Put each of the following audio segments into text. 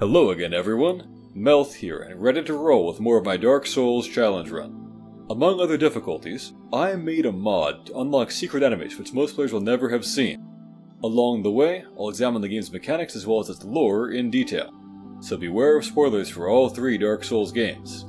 Hello again, everyone. Melth here, and ready to roll with more of my Dark Souls challenge run. Among other difficulties, I made a mod to unlock secret enemies which most players will never have seen. Along the way, I'll examine the game's mechanics as well as its lore in detail, so beware of spoilers for all three Dark Souls games.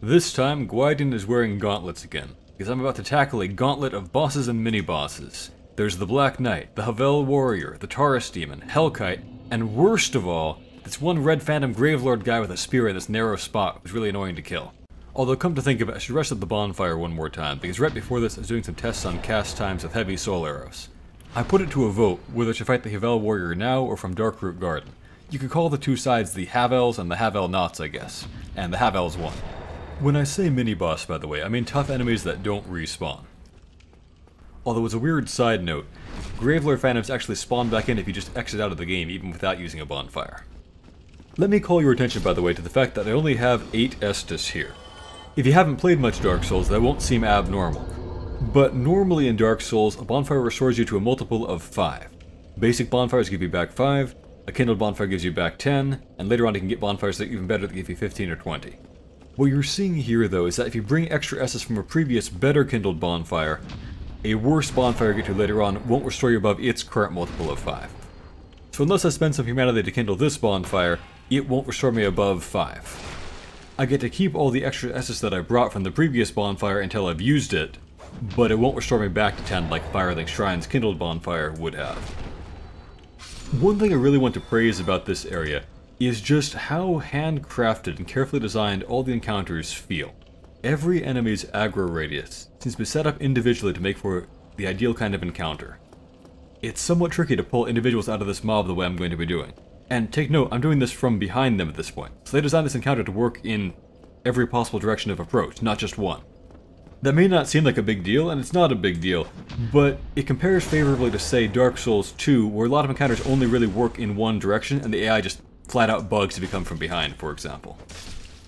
This time, Gwydion is wearing gauntlets again, because I'm about to tackle a gauntlet of bosses and mini-bosses. There's the Black Knight, the Havel Warrior, the Taurus Demon, Hellkite, and worst of all, this one Red Phantom Gravelord guy with a spear in this narrow spot was really annoying to kill. Although come to think of it, I should rest at the bonfire one more time, because right before this I was doing some tests on cast times with heavy soul arrows. I put it to a vote whether to fight the Havel Warrior now or from Darkroot Garden. You could call the two sides the Havels and the Havel Nots, I guess, and the Havels won. When I say mini-boss, by the way, I mean tough enemies that don't respawn. Although as a weird side note, Gravelord Phantoms actually spawn back in if you just exit out of the game even without using a bonfire. Let me call your attention by the way to the fact that I only have 8 Estus here. If you haven't played much Dark Souls, that won't seem abnormal. But normally in Dark Souls, a bonfire restores you to a multiple of 5. Basic bonfires give you back 5, a kindled bonfire gives you back 10, and later on you can get bonfires that are even better that give you 15 or 20. What you're seeing here though is that if you bring extra Estus from a previous better kindled bonfire, a worse bonfire get to later on won't restore you above its current multiple of 5. So unless I spend some humanity to kindle this bonfire, it won't restore me above 5. I get to keep all the extra Estus that I brought from the previous bonfire until I've used it, but it won't restore me back to 10 like Firelink Shrine's kindled bonfire would have. One thing I really want to praise about this area is just how handcrafted and carefully designed all the encounters feel. Every enemy's aggro radius seems to be set up individually to make for the ideal kind of encounter. It's somewhat tricky to pull individuals out of this mob the way I'm going to be doing. And take note, I'm doing this from behind them at this point, so they designed this encounter to work in every possible direction of approach, not just one. That may not seem like a big deal, and it's not a big deal, but it compares favorably to, say, Dark Souls 2, where a lot of encounters only really work in one direction, and the AI just flat out bugs if you come from behind, for example.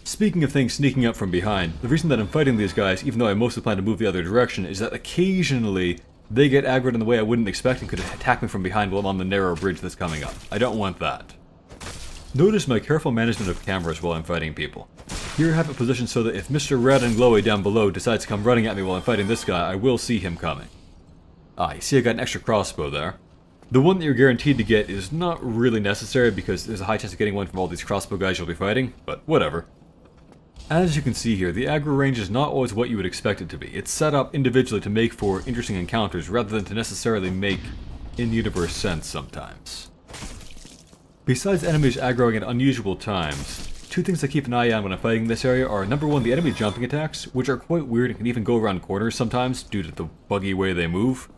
Speaking of things sneaking up from behind, the reason that I'm fighting these guys, even though I mostly plan to move the other direction, is that occasionally they get aggroed in the way I wouldn't expect and could attack me from behind while I'm on the narrow bridge that's coming up. I don't want that. Notice my careful management of cameras while I'm fighting people. Here I have it positioned so that if Mr. Red and Glowy down below decides to come running at me while I'm fighting this guy, I will see him coming. Ah, you see I got an extra crossbow there. The one that you're guaranteed to get is not really necessary because there's a high chance of getting one from all these crossbow guys you'll be fighting, but whatever. As you can see here, the aggro range is not always what you would expect it to be. It's set up individually to make for interesting encounters rather than to necessarily make in-universe sense sometimes. Besides enemies aggroing at unusual times, two things to keep an eye on when I'm fighting this area are number one, the enemy jumping attacks, which are quite weird and can even go around corners sometimes due to the buggy way they move,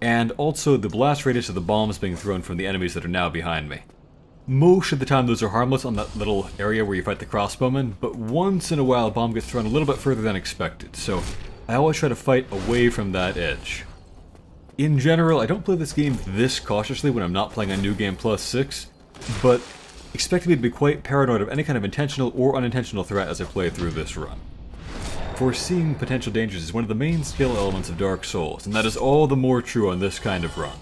and also the blast radius of the bombs being thrown from the enemies that are now behind me. Most of the time those are harmless on that little area where you fight the crossbowmen, but once in a while a bomb gets thrown a little bit further than expected, so I always try to fight away from that edge. In general, I don't play this game this cautiously when I'm not playing on New Game Plus 6, but expect me to be quite paranoid of any kind of intentional or unintentional threat as I play through this run. Foreseeing potential dangers is one of the main skill elements of Dark Souls, and that is all the more true on this kind of run.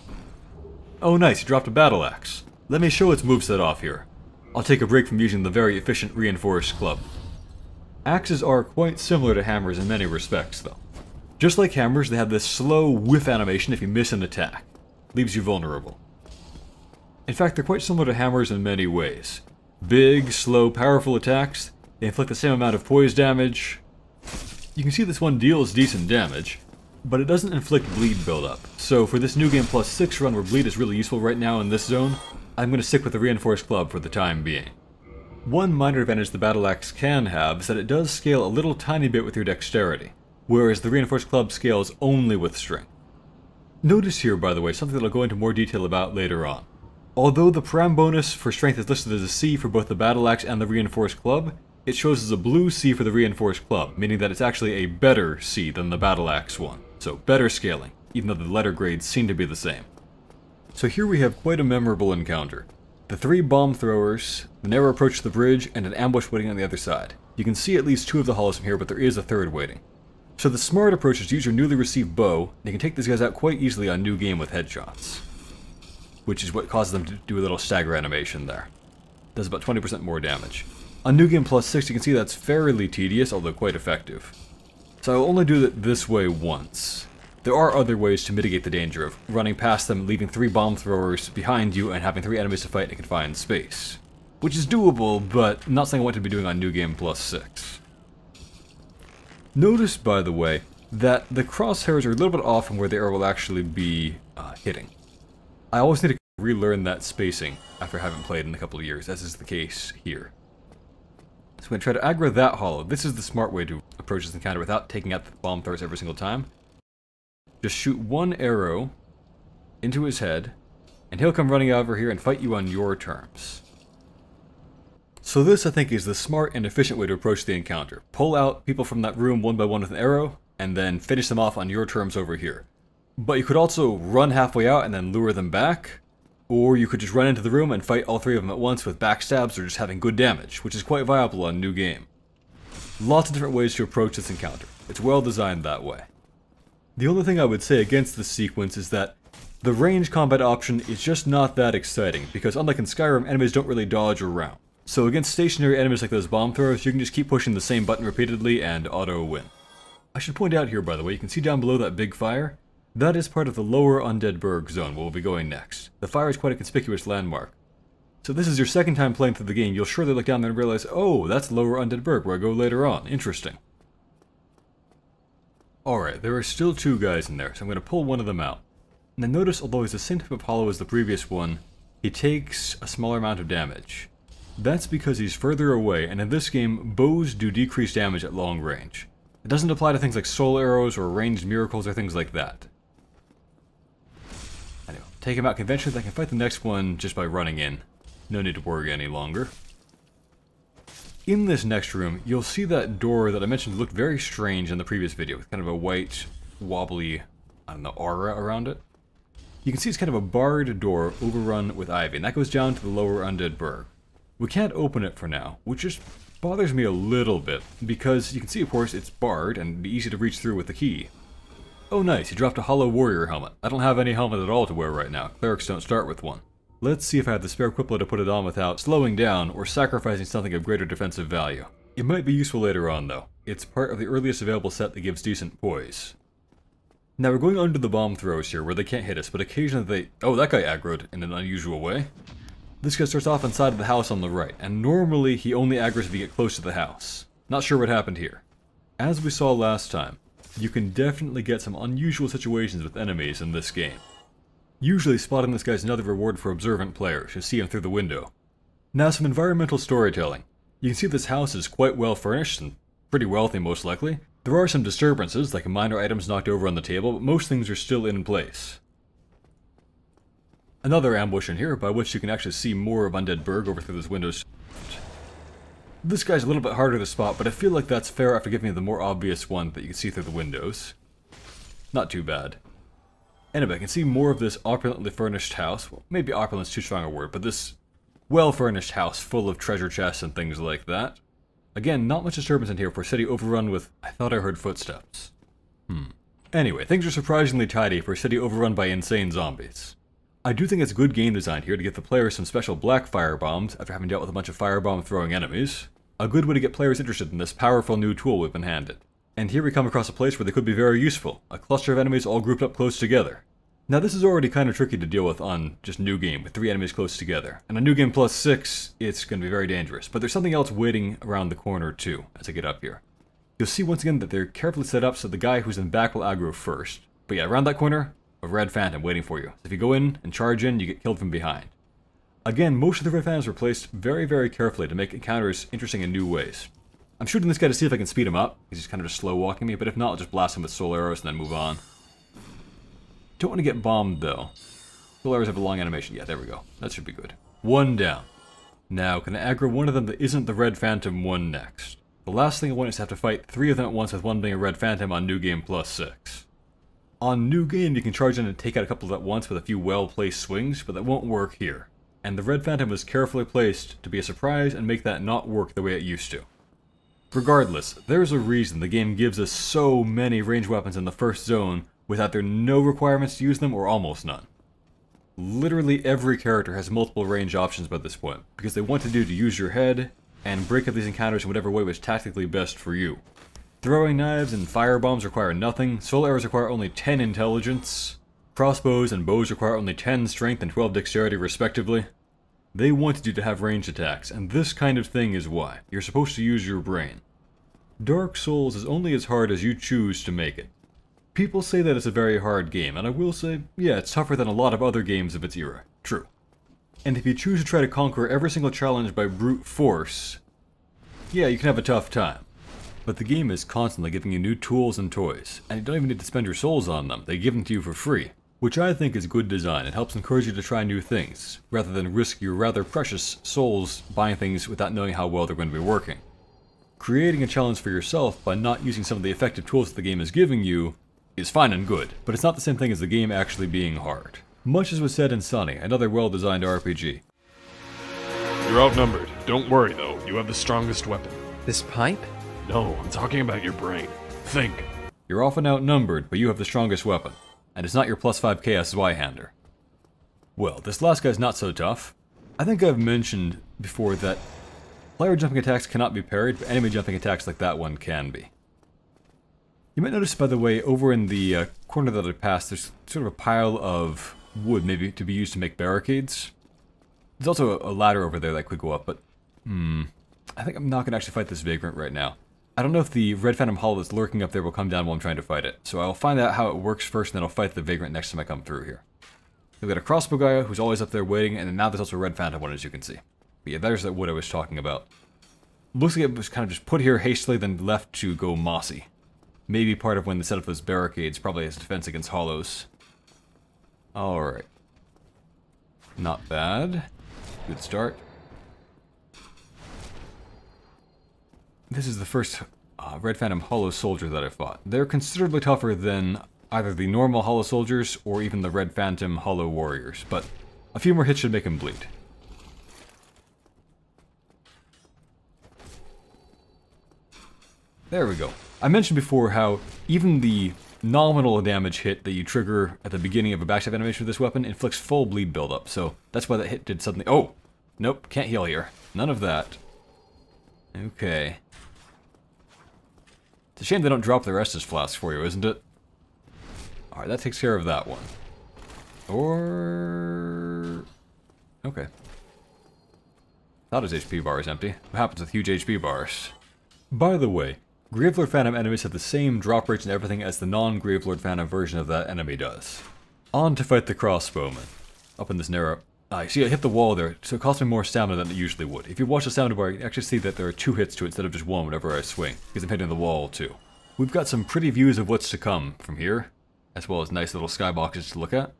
Oh nice, he dropped a battle axe. Let me show its moveset off here. I'll take a break from using the very efficient reinforced club. Axes are quite similar to hammers in many respects, though. Just like hammers, they have this slow whiff animation if you miss an attack. Leaves you vulnerable. In fact, they're quite similar to hammers in many ways. Big, slow, powerful attacks, they inflict the same amount of poise damage. You can see this one deals decent damage, but it doesn't inflict bleed buildup. So for this New Game Plus 6 run where bleed is really useful right now in this zone, I'm going to stick with the Reinforced Club for the time being. One minor advantage the Battle Axe can have is that it does scale a little tiny bit with your dexterity, whereas the Reinforced Club scales only with strength. Notice here, by the way, something that I'll go into more detail about later on. Although the param bonus for strength is listed as a C for both the Battle Axe and the Reinforced Club, it shows as a blue C for the Reinforced Club, meaning that it's actually a better C than the Battle Axe one. So better scaling, even though the letter grades seem to be the same. So here we have quite a memorable encounter. The three bomb throwers, the narrow approach to the bridge, and an ambush waiting on the other side. You can see at least two of the hollows from here, but there is a third waiting. So the smart approach is to use your newly received bow, and you can take these guys out quite easily on new game with headshots. which is what causes them to do a little stagger animation there. Does about 20% more damage. On New Game Plus 6, you can see that's fairly tedious, although quite effective. So I'll only do it this way once. There are other ways to mitigate the danger of running past them, leaving three bomb throwers behind you, and having three enemies to fight in a confined space. Which is doable, but not something I want to be doing on New Game Plus 6. Notice, by the way, that the crosshairs are a little bit off from where the arrow will actually be uh, hitting. I always need to relearn that spacing after having played in a couple of years, as is the case here. So I'm going to try to aggro that hollow. This is the smart way to approach this encounter without taking out the bomb throwers every single time. Just shoot one arrow into his head, and he'll come running over here and fight you on your terms. So this, I think, is the smart and efficient way to approach the encounter. Pull out people from that room one by one with an arrow, and then finish them off on your terms over here. But you could also run halfway out and then lure them back, or you could just run into the room and fight all three of them at once with backstabs or just having good damage, which is quite viable on New Game. Lots of different ways to approach this encounter. It's well designed that way. The only thing I would say against this sequence is that the range combat option is just not that exciting, because unlike in Skyrim, enemies don't really dodge around. So against stationary enemies like those bomb throwers, you can just keep pushing the same button repeatedly and auto-win. I should point out here, by the way, you can see down below that big fire, that is part of the lower Undead Burg zone where we'll be going next. The fire is quite a conspicuous landmark. So this is your second time playing through the game, you'll surely look down there and realize, oh, that's lower Undead Burg where I go later on. Interesting. Alright, there are still two guys in there, so I'm going to pull one of them out. And then notice, although he's the same type of hollow as the previous one, he takes a smaller amount of damage. That's because he's further away, and in this game, bows do decrease damage at long range. It doesn't apply to things like soul arrows or ranged miracles or things like that. Anyway, take him out conventionally, I can fight the next one just by running in. No need to worry any longer. In this next room, you'll see that door that I mentioned looked very strange in the previous video, with kind of a white, wobbly, I don't know, aura around it. You can see it's kind of a barred door overrun with ivy, and that goes down to the lower Undead Burg. We can't open it for now, which just bothers me a little bit, because you can see, of course, it's barred and be easy to reach through with the key. Oh nice, you dropped a Hollow Warrior helmet. I don't have any helmet at all to wear right now. Clerics don't start with one. Let's see if I have the spare equip load to put it on without slowing down or sacrificing something of greater defensive value. It might be useful later on, though. It's part of the earliest available set that gives decent poise. Now we're going under the bomb throws here, where they can't hit us, but occasionally they... Oh, that guy aggroed in an unusual way. This guy starts off inside of the house on the right, and normally he only aggroes if you get close to the house. Not sure what happened here. As we saw last time, you can definitely get some unusual situations with enemies in this game. Usually spotting this guy is another reward for observant players who see him through the window. Now some environmental storytelling. You can see this house is quite well furnished and pretty wealthy most likely. There are some disturbances, like minor items knocked over on the table, but most things are still in place. Another ambush in here, by which you can actually see more of Undead Burg over through those windows. This guy's a little bit harder to spot, but I feel like that's fair after giving you the more obvious one that you can see through the windows. Not too bad. Anyway, I can see more of this opulently furnished house. Well, maybe opulent's too strong a word, but this well-furnished house full of treasure chests and things like that. Again, not much disturbance in here for a city overrun with, I thought I heard footsteps. Hmm. Anyway, things are surprisingly tidy for a city overrun by insane zombies. I do think it's good game design here to give the players some special black fire bombs after having dealt with a bunch of firebomb throwing enemies. A good way to get players interested in this powerful new tool we've been handed. And here we come across a place where they could be very useful, a cluster of enemies all grouped up close together. Now this is already kind of tricky to deal with on just New Game, with three enemies close together. And on New Game Plus 6, it's going to be very dangerous. But there's something else waiting around the corner too, as I get up here. You'll see once again that they're carefully set up so the guy who's in the back will aggro first. But yeah, around that corner, a red phantom waiting for you. So If you go in and charge in, you get killed from behind. Again, most of the red phantoms were placed very, very carefully to make encounters interesting in new ways. I'm shooting this guy to see if I can speed him up. He's just kind of just slow walking me, but if not, I'll just blast him with soul arrows and then move on. Don't want to get bombed though. Soul arrows have a long animation. Yeah, there we go. That should be good. One down. Now, can I aggro one of them that isn't the red phantom one next? The last thing I want is to have to fight three of them at once with one being a red phantom on New Game Plus 6. On New Game, you can charge in and take out a couple of at once with a few well-placed swings, but that won't work here. And the Red Phantom was carefully placed to be a surprise and make that not work the way it used to. Regardless, there's a reason the game gives us so many range weapons in the first zone without there no requirements to use them or almost none. literally every character has multiple range options by this point, because they wanted you to use your head and break up these encounters in whatever way was tactically best for you. Throwing knives and fire bombs require nothing, soul arrows require only 10 intelligence, crossbows and bows require only 10 strength and 12 dexterity respectively. They wanted you to have ranged attacks, and this kind of thing is why. You're supposed to use your brain. Dark Souls is only as hard as you choose to make it. People say that it's a very hard game, and I will say, yeah, it's tougher than a lot of other games of its era. True. And if you choose to try to conquer every single challenge by brute force, yeah, you can have a tough time. But the game is constantly giving you new tools and toys, and you don't even need to spend your souls on them, they give them to you for free. Which I think is good design and helps encourage you to try new things, rather than risk your rather precious souls buying things without knowing how well they're going to be working. Creating a challenge for yourself by not using some of the effective tools that the game is giving you is fine and good, but it's not the same thing as the game actually being hard. Much as was said in Sunny, another well-designed RPG. You're outnumbered. Don't worry, though. You have the strongest weapon. This pipe? No, I'm talking about your brain. Think. You're often outnumbered, but you have the strongest weapon, and it's not your plus 5 Zweihander. Well, this last guy's not so tough. I think I've mentioned before that player jumping attacks cannot be parried, but enemy jumping attacks like that one can be. You might notice, by the way, over in the uh, corner that I passed, there's sort of a pile of wood, maybe to be used to make barricades. There's also a, a ladder over there that could go up, but hmm, I think I'm not going to actually fight this vagrant right now. I don't know if the Red Phantom Hollow that's lurking up there will come down while I'm trying to fight it, so I'll find out how it works first, and then I'll fight the vagrant next time I come through here. We've got a crossbow guy who's always up there waiting, and now there's also a Red Phantom one, as you can see. But yeah, there's that wood I was talking about. Looks like it was kind of just put here hastily, then left to go mossy. Maybe part of when they set up those barricades, probably as defense against hollows. Alright. Not bad. Good start. This is the first uh, Red Phantom Hollow Soldier that I've fought. They're considerably tougher than either the normal Hollow Soldiers or even the Red Phantom Hollow Warriors, but a few more hits should make him bleed. There we go. I mentioned before how even the nominal damage hit that you trigger at the beginning of a backstab animation with this weapon inflicts full bleed buildup, so that's why that hit did suddenly- Oh! Nope, can't heal here. None of that. Okay. It's a shame they don't drop the Estus flasks for you, isn't it? Alright, that takes care of that one. Or... Okay. Thought his HP bar is empty. What happens with huge HP bars? By the way, Gravelord Phantom enemies have the same drop rates and everything as the non-Gravelord Phantom version of that enemy does. On to fight the crossbowman. Up in this narrow... You see I hit the wall there, so it costs me more stamina than it usually would. If you watch the stamina bar, you actually see that there are two hits to it instead of just one whenever I swing, because I'm hitting the wall too. We've got some pretty views of what's to come from here, as well as nice little skyboxes to look at.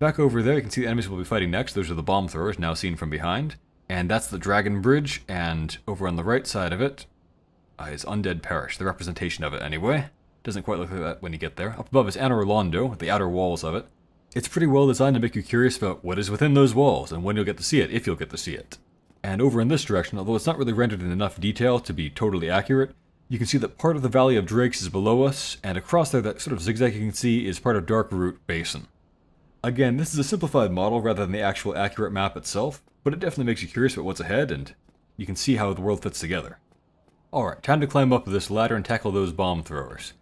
Back over there, you can see the enemies we'll be fighting next. Those are the bomb throwers, now seen from behind. And that's the dragon bridge, and over on the right side of it, uh, is Undead Parish, the representation of it anyway. Doesn't quite look like that when you get there. Up above is Anor Londo, the outer walls of it. It's pretty well designed to make you curious about what is within those walls, and when you'll get to see it, if you'll get to see it. And over in this direction, although it's not really rendered in enough detail to be totally accurate, you can see that part of the Valley of Drakes is below us, and across there that sort of zigzag you can see is part of Darkroot Basin. Again, this is a simplified model rather than the actual accurate map itself, but it definitely makes you curious about what's ahead, and you can see how the world fits together. Alright, time to climb up this ladder and tackle those bomb throwers.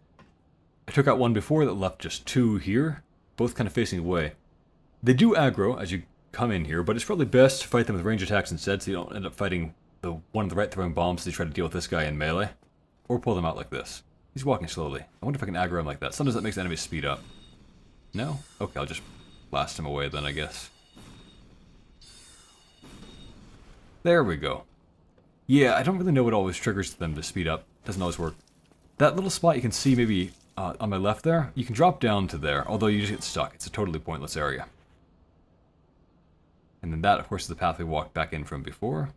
I took out one before that left just two here, both kind of facing away. They do aggro as you come in here, but it's probably best to fight them with range attacks instead so you don't end up fighting the one on the right throwing bombs they try to deal with this guy in melee. Or pull them out like this. He's walking slowly. I wonder if I can aggro him like that. Sometimes that makes enemies speed up. No? Okay, I'll just blast him away then, I guess. There we go. Yeah, I don't really know what always triggers them to speed up. Doesn't always work. That little spot you can see maybe uh, on my left there, you can drop down to there, although you just get stuck. It's a totally pointless area. And then that, of course, is the path we walked back in from before.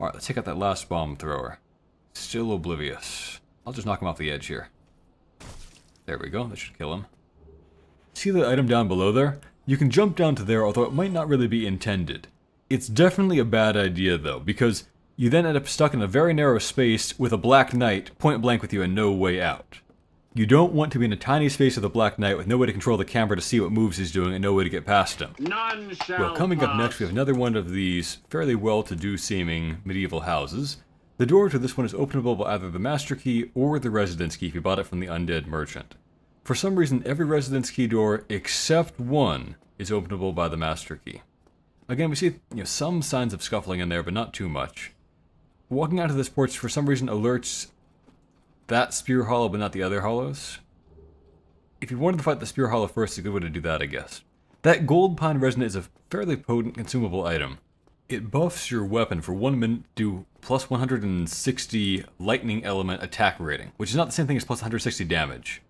Alright, let's take out that last bomb thrower. Still oblivious. I'll just knock him off the edge here. There we go, that should kill him. See the item down below there? You can jump down to there, although it might not really be intended. It's definitely a bad idea, though, because you then end up stuck in a very narrow space with a Black Knight point blank with you and no way out. You don't want to be in a tiny space with a Black Knight with no way to control the camera to see what moves he's doing and no way to get past him. None shall Well, coming up next, we have another one of these fairly well-to-do seeming medieval houses. The door to this one is openable by either the master key or the residence key if you bought it from the undead merchant. For some reason, every residence key door except one is openable by the master key. Again, we see you know, some signs of scuffling in there, but not too much. Walking out of this porch for some reason alerts that spear hollow, but not the other hollows. If you wanted to fight the spear hollow first, it's a good way to do that, I guess. That gold pine resin is a fairly potent consumable item. It buffs your weapon for one minute to plus 160 lightning element attack rating, which is not the same thing as plus 160 damage.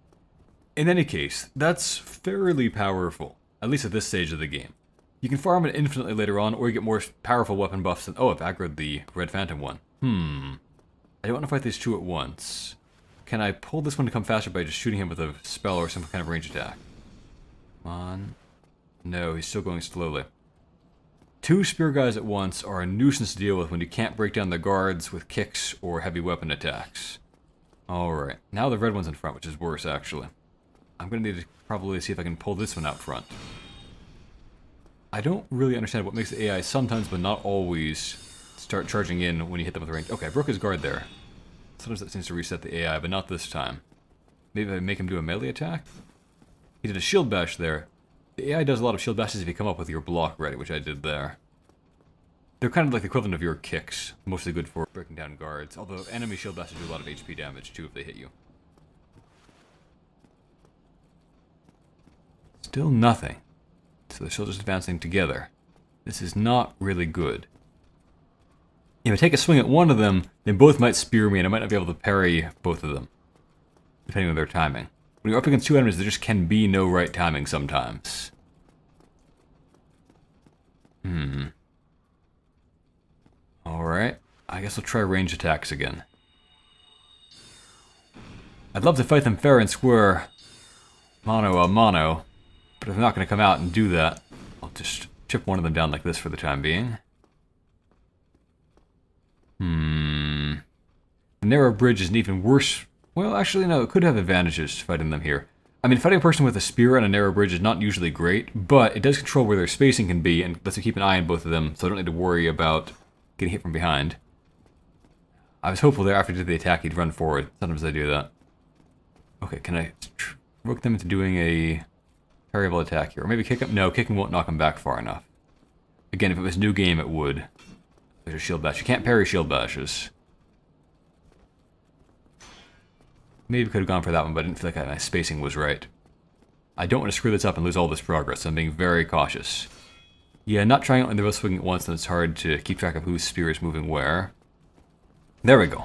In any case, that's fairly powerful, at least at this stage of the game. You can farm it infinitely later on, or you get more powerful weapon buffs than- oh, I've aggroed the Red Phantom one. Hmm. I don't want to fight these two at once. Can I pull this one to come faster by just shooting him with a spell or some kind of range attack? Come on. No, he's still going slowly. Two spear guys at once are a nuisance to deal with when you can't break down the guards with kicks or heavy weapon attacks. Alright, now the red one's in front, which is worse, actually. I'm gonna need to probably see if I can pull this one out front. I don't really understand what makes the AI sometimes, but not always, start charging in when you hit them with range. Okay, I broke his guard there. Sometimes that seems to reset the AI, but not this time. Maybe I make him do a melee attack? He did a shield bash there. The AI does a lot of shield bashes if you come up with your block ready, which I did there. They're kind of like the equivalent of your kicks, mostly good for breaking down guards, although enemy shield bashes do a lot of HP damage too if they hit you. Still nothing. So they're still just advancing together. This is not really good. If I take a swing at one of them, then both might spear me and I might not be able to parry both of them. Depending on their timing. When you're up against two enemies, there just can be no right timing sometimes. Hmm. Alright. I guess I'll try range attacks again. I'd love to fight them fair and square, mono a mono, but if I'm not going to come out and do that, I'll just chip one of them down like this for the time being. Hmm. The narrow bridge is an even worse. Well, actually, no, it could have advantages fighting them here. I mean, fighting a person with a spear on a narrow bridge is not usually great, but it does control where their spacing can be, and lets you keep an eye on both of them, so I don't need to worry about getting hit from behind. I was hopeful there after he did the attack he'd run forward. Sometimes I do that. Okay, can I provoke them into doing a parryable attack here? Or maybe kick him? No, kicking won't knock him back far enough. Again, if it was new game, it would. There's a shield bash. You can't parry shield bashes. Maybe could have gone for that one, but I didn't feel like my spacing was right. I don't want to screw this up and lose all this progress, so I'm being very cautious. Yeah, not trying on the both swinging at once, and it's hard to keep track of whose spear is moving where. There we go.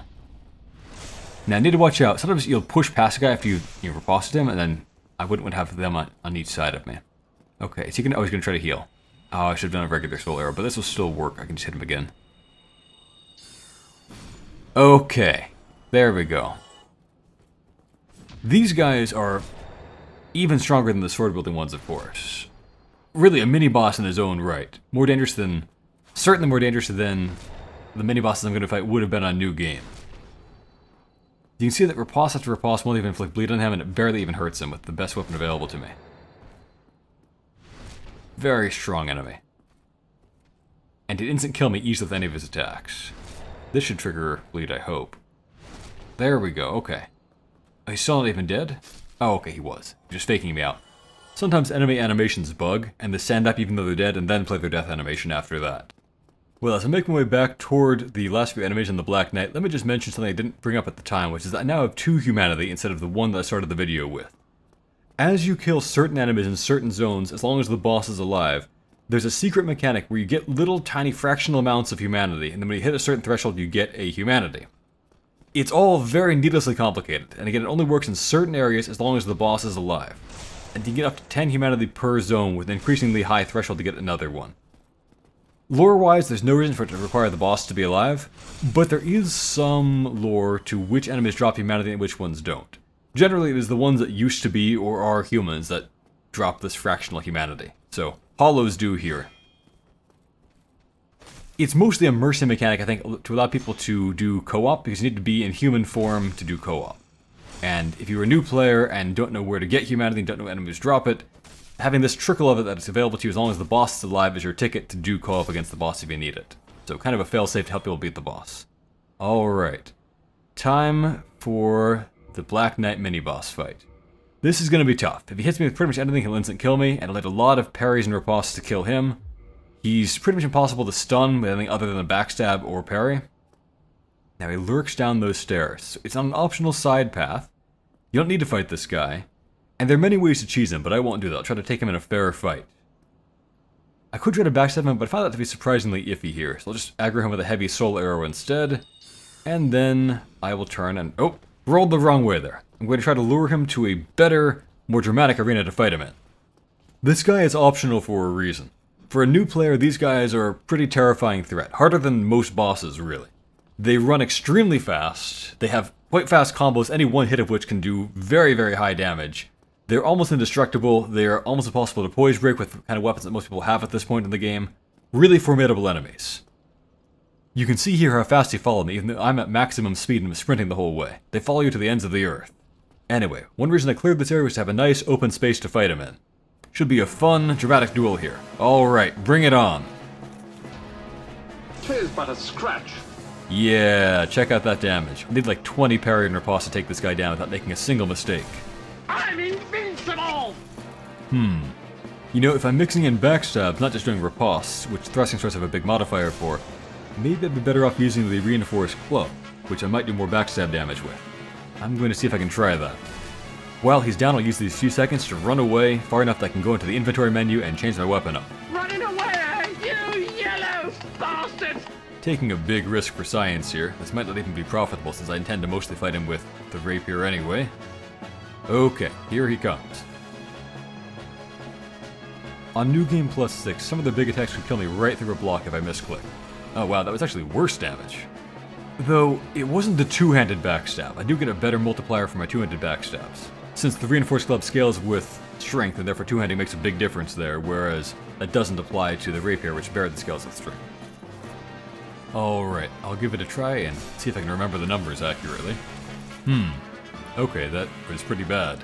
Now, I need to watch out. Sometimes you'll push past a guy after you, you riposted him, and then I wouldn't want to have them on, on each side of me. Okay, is he gonna... Oh, he's gonna try to heal. Oh, I should have done a regular soul arrow, but this will still work. I can just hit him again. Okay. There we go. These guys are even stronger than the sword wielding ones, of course. Really, a mini boss in his own right. More dangerous than. Certainly more dangerous than the mini bosses I'm going to fight would have been on New Game. You can see that riposte after riposte won't even inflict bleed on him, and it barely even hurts him with the best weapon available to me. Very strong enemy. And it instant kill me easily with any of his attacks. This should trigger bleed, I hope. There we go, okay. Oh, he's still not even dead? Oh, okay, he was. Just faking me out. Sometimes enemy animations bug, and they stand up even though they're dead and then play their death animation after that. Well, as I make my way back toward the last few enemies in the Black Knight, let me just mention something I didn't bring up at the time, which is that I now have two humanity instead of the one that I started the video with. As you kill certain enemies in certain zones, as long as the boss is alive, there's a secret mechanic where you get little tiny fractional amounts of humanity, and then when you hit a certain threshold, you get a humanity. It's all very needlessly complicated, and again, it only works in certain areas as long as the boss is alive. And you get up to 10 humanity per zone with an increasingly high threshold to get another one. Lore-wise, there's no reason for it to require the boss to be alive, but there is some lore to which enemies drop humanity and which ones don't. Generally, it is the ones that used to be or are humans that drop this fractional humanity. So, hollows do here. It's mostly a mercy mechanic, I think, to allow people to do co-op, because you need to be in human form to do co-op. And if you're a new player and don't know where to get humanity don't know enemies drop it, having this trickle of it that is available to you as long as the boss is alive is your ticket to do co-op against the boss if you need it. So kind of a failsafe to help people beat the boss. Alright. Time for the Black Knight mini-boss fight. This is going to be tough. If he hits me with pretty much anything, he'll instant kill me, and it'll take a lot of parries and ripostes to kill him. He's pretty much impossible to stun with anything other than a backstab or parry. Now he lurks down those stairs. It's on an optional side path. You don't need to fight this guy. And there are many ways to cheese him, but I won't do that. I'll try to take him in a fair fight. I could try to backstab him, but I found that to be surprisingly iffy here. So I'll just aggro him with a heavy soul arrow instead. And then I will turn and... Oh, rolled the wrong way there. I'm going to try to lure him to a better, more dramatic arena to fight him in. This guy is optional for a reason. For a new player, these guys are a pretty terrifying threat. Harder than most bosses, really. They run extremely fast. They have quite fast combos, any one hit of which can do very, very high damage. They're almost indestructible. They're almost impossible to poise break with the kind of weapons that most people have at this point in the game. Really formidable enemies. You can see here how fast they follow me, even though I'm at maximum speed and I'm sprinting the whole way. They follow you to the ends of the earth. Anyway, one reason I cleared this area was to have a nice open space to fight him in. Should be a fun, dramatic duel here. Alright, bring it on. Tis but a scratch. Yeah, check out that damage. We need like 20 parry and riposte to take this guy down without making a single mistake. I'm invincible! Hmm. You know, if I'm mixing in backstabs, not just doing ripostes, which thrusting swords have a big modifier for, maybe I'd be better off using the reinforced club, which I might do more backstab damage with. I'm going to see if I can try that. While he's down, I'll use these few seconds to run away far enough that I can go into the inventory menu and change my weapon up. Running away, you yellow bastard! Taking a big risk for science here. This might not even be profitable since I intend to mostly fight him with the rapier anyway. Okay, here he comes. On New Game Plus 6, some of the big attacks could kill me right through a block if I misclick. Oh wow, that was actually worse damage. Though, it wasn't the two-handed backstab. I do get a better multiplier for my two-handed backstabs. Since the Reinforced Club scales with strength, and therefore two-handing makes a big difference there, whereas that doesn't apply to the Rapier, which barely scales with strength. Alright, I'll give it a try and see if I can remember the numbers accurately. Hmm. Okay, that was pretty bad.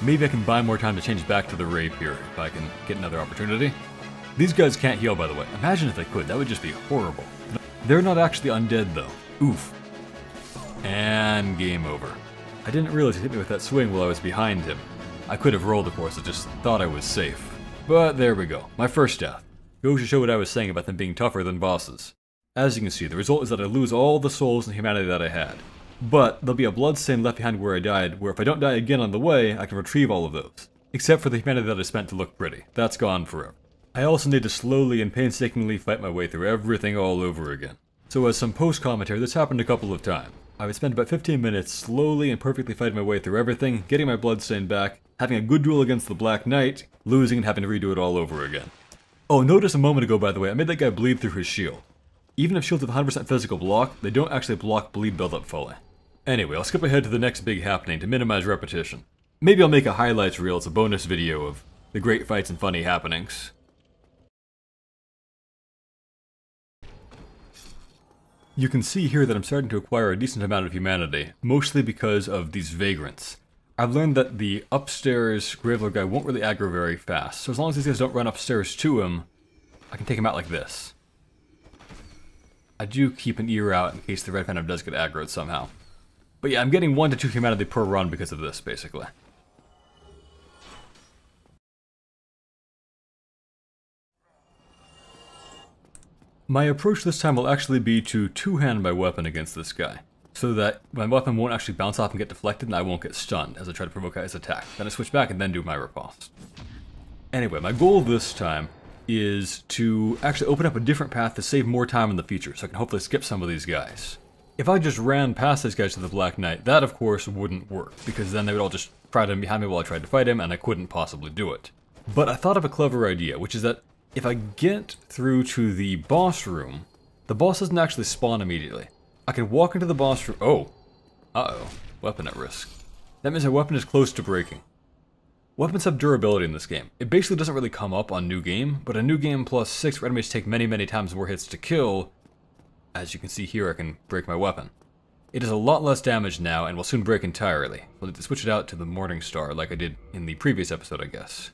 Maybe I can buy more time to change back to the Rapier if I can get another opportunity. These guys can't heal, by the way. Imagine if they could, that would just be horrible. They're not actually undead, though. Oof. And game over. I didn't realize he hit me with that swing while I was behind him. I could have rolled, of course, I just thought I was safe. But there we go, my first death. Goes to show what I was saying about them being tougher than bosses. As you can see, the result is that I lose all the souls and humanity that I had. But there'll be a bloodstain left behind where I died, where if I don't die again on the way, I can retrieve all of those. Except for the humanity that I spent to look pretty. That's gone forever. I also need to slowly and painstakingly fight my way through everything all over again. So as some post-commentary, this happened a couple of times. I would spend about 15 minutes slowly and perfectly fighting my way through everything, getting my bloodstain back, having a good duel against the Black Knight, losing and having to redo it all over again. Oh, notice a moment ago, by the way, I made that guy bleed through his shield. Even if shields have 100% physical block, they don't actually block bleed buildup fully. Anyway, I'll skip ahead to the next big happening to minimize repetition. Maybe I'll make a highlights reel as a bonus video of the great fights and funny happenings. You can see here that I'm starting to acquire a decent amount of humanity, mostly because of these vagrants. I've learned that the upstairs Gravelord guy won't really aggro very fast, so as long as these guys don't run upstairs to him, I can take him out like this. I do keep an ear out in case the Red Phantom does get aggroed somehow. But yeah, I'm getting 1 to 2 humanity per run because of this, basically. My approach this time will actually be to two-hand my weapon against this guy, so that my weapon won't actually bounce off and get deflected and I won't get stunned as I try to provoke his attack. Then I switch back and then do my riposte. Anyway, my goal this time is to actually open up a different path to save more time in the future, so I can hopefully skip some of these guys. If I just ran past these guys to the Black Knight, that of course wouldn't work, because then they would all just crowd in behind me while I tried to fight him, and I couldn't possibly do it. But I thought of a clever idea, which is that if I get through to the boss room, the boss doesn't actually spawn immediately. I can walk into the boss room. Oh. Uh-oh. Weapon at risk. That means my weapon is close to breaking. Weapons have durability in this game. It basically doesn't really come up on New Game, but a New Game plus 6 where enemies take many, many times more hits to kill, as you can see here, I can break my weapon. It is a lot less damage now and will soon break entirely. We'll need to switch it out to the Morning Star like I did in the previous episode, I guess.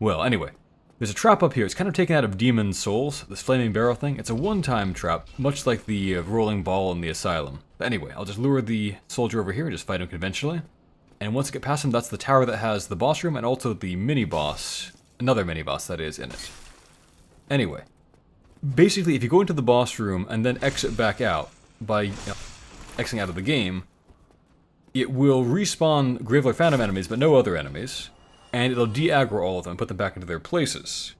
Well, anyway, there's a trap up here. It's kind of taken out of Demon's Souls, this flaming barrel thing. It's a one-time trap, much like the uh, rolling ball in the Asylum. But anyway, I'll just lure the soldier over here and just fight him conventionally. And once I get past him, that's the tower that has the boss room and also the mini-boss. Another mini-boss that is in it. Anyway, basically if you go into the boss room and then exit back out by you know, exiting out of the game, it will respawn Gravelord Phantom enemies, but no other enemies, and it'll de-aggro all of them put them back into their places.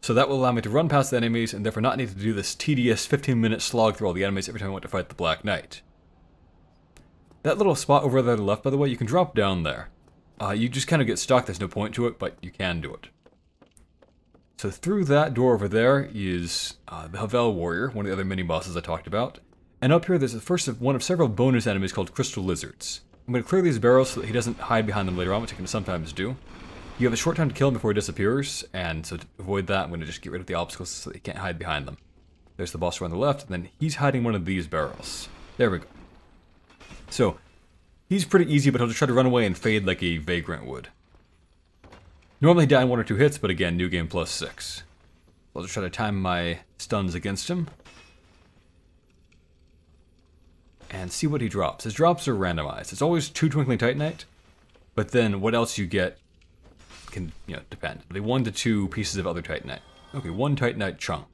So that will allow me to run past the enemies and therefore not need to do this tedious 15 minute slog through all the enemies every time I want to fight the Black Knight. That little spot over there to the left, by the way, you can drop down there. Uh, you just kind of get stuck, there's no point to it, but you can do it. So through that door over there is uh, the Havel Warrior, one of the other mini-bosses I talked about. And up here there's the first of one of several bonus enemies called Crystal Lizards. I'm going to clear these barrels so that he doesn't hide behind them later on, which he can sometimes do. You have a short time to kill him before he disappears, and so to avoid that, I'm going to just get rid of the obstacles so he can't hide behind them. There's the boss on the left, and then he's hiding one of these barrels. There we go. So, he's pretty easy, but he'll just try to run away and fade like a vagrant would. Normally die in one or two hits, but again, new game plus six. I'll just try to time my stuns against him. And see what he drops. His drops are randomized. It's always two Twinkling Titanite, but then what else you get can, you know, depend. The one to two pieces of other Titanite. Okay, one Titanite chunk.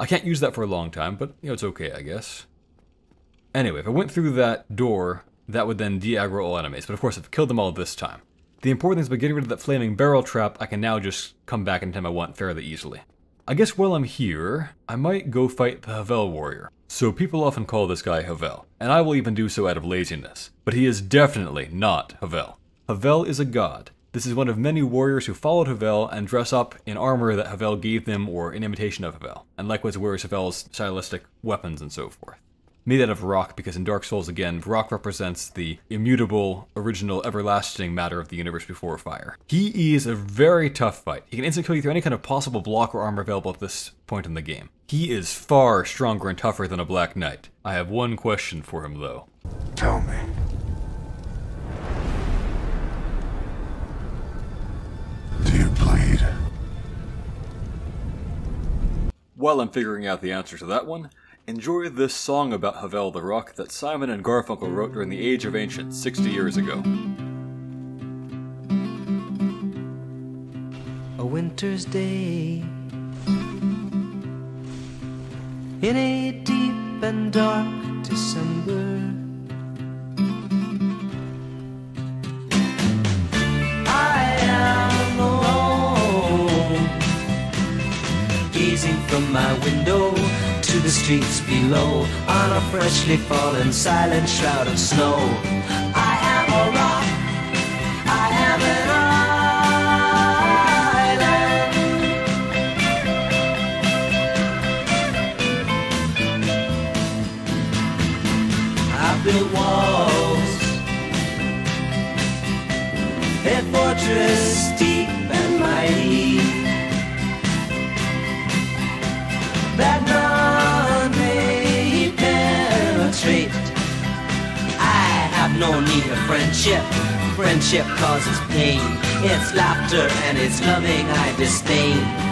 I can't use that for a long time, but, you know, it's okay, I guess. Anyway, if I went through that door, that would then de-aggro all enemies, but of course I've killed them all this time. The important thing is by getting rid of that flaming barrel trap, I can now just come back anytime I want fairly easily. I guess while I'm here, I might go fight the Havel warrior. So people often call this guy Havel, and I will even do so out of laziness. But he is definitely not Havel. Havel is a god. This is one of many warriors who followed Havel and dress up in armor that Havel gave them or in imitation of Havel, and likewise wears Havel's stylistic weapons and so forth made out of rock because in Dark Souls again, rock represents the immutable, original, everlasting matter of the universe before fire. He is a very tough fight. He can instantly kill you through any kind of possible block or armor available at this point in the game. He is far stronger and tougher than a Black Knight. I have one question for him though. Tell me. Do you bleed? While I'm figuring out the answer to that one, Enjoy this song about Havel the Rock that Simon and Garfunkel wrote during the Age of Ancients 60 years ago. A winter's day in a deep and dark December. From my window to the streets below on a freshly fallen silent shroud of snow. I am a rock. I am an island. I built walls, a fortress no need of friendship. Friendship causes pain. It's laughter and it's loving I disdain.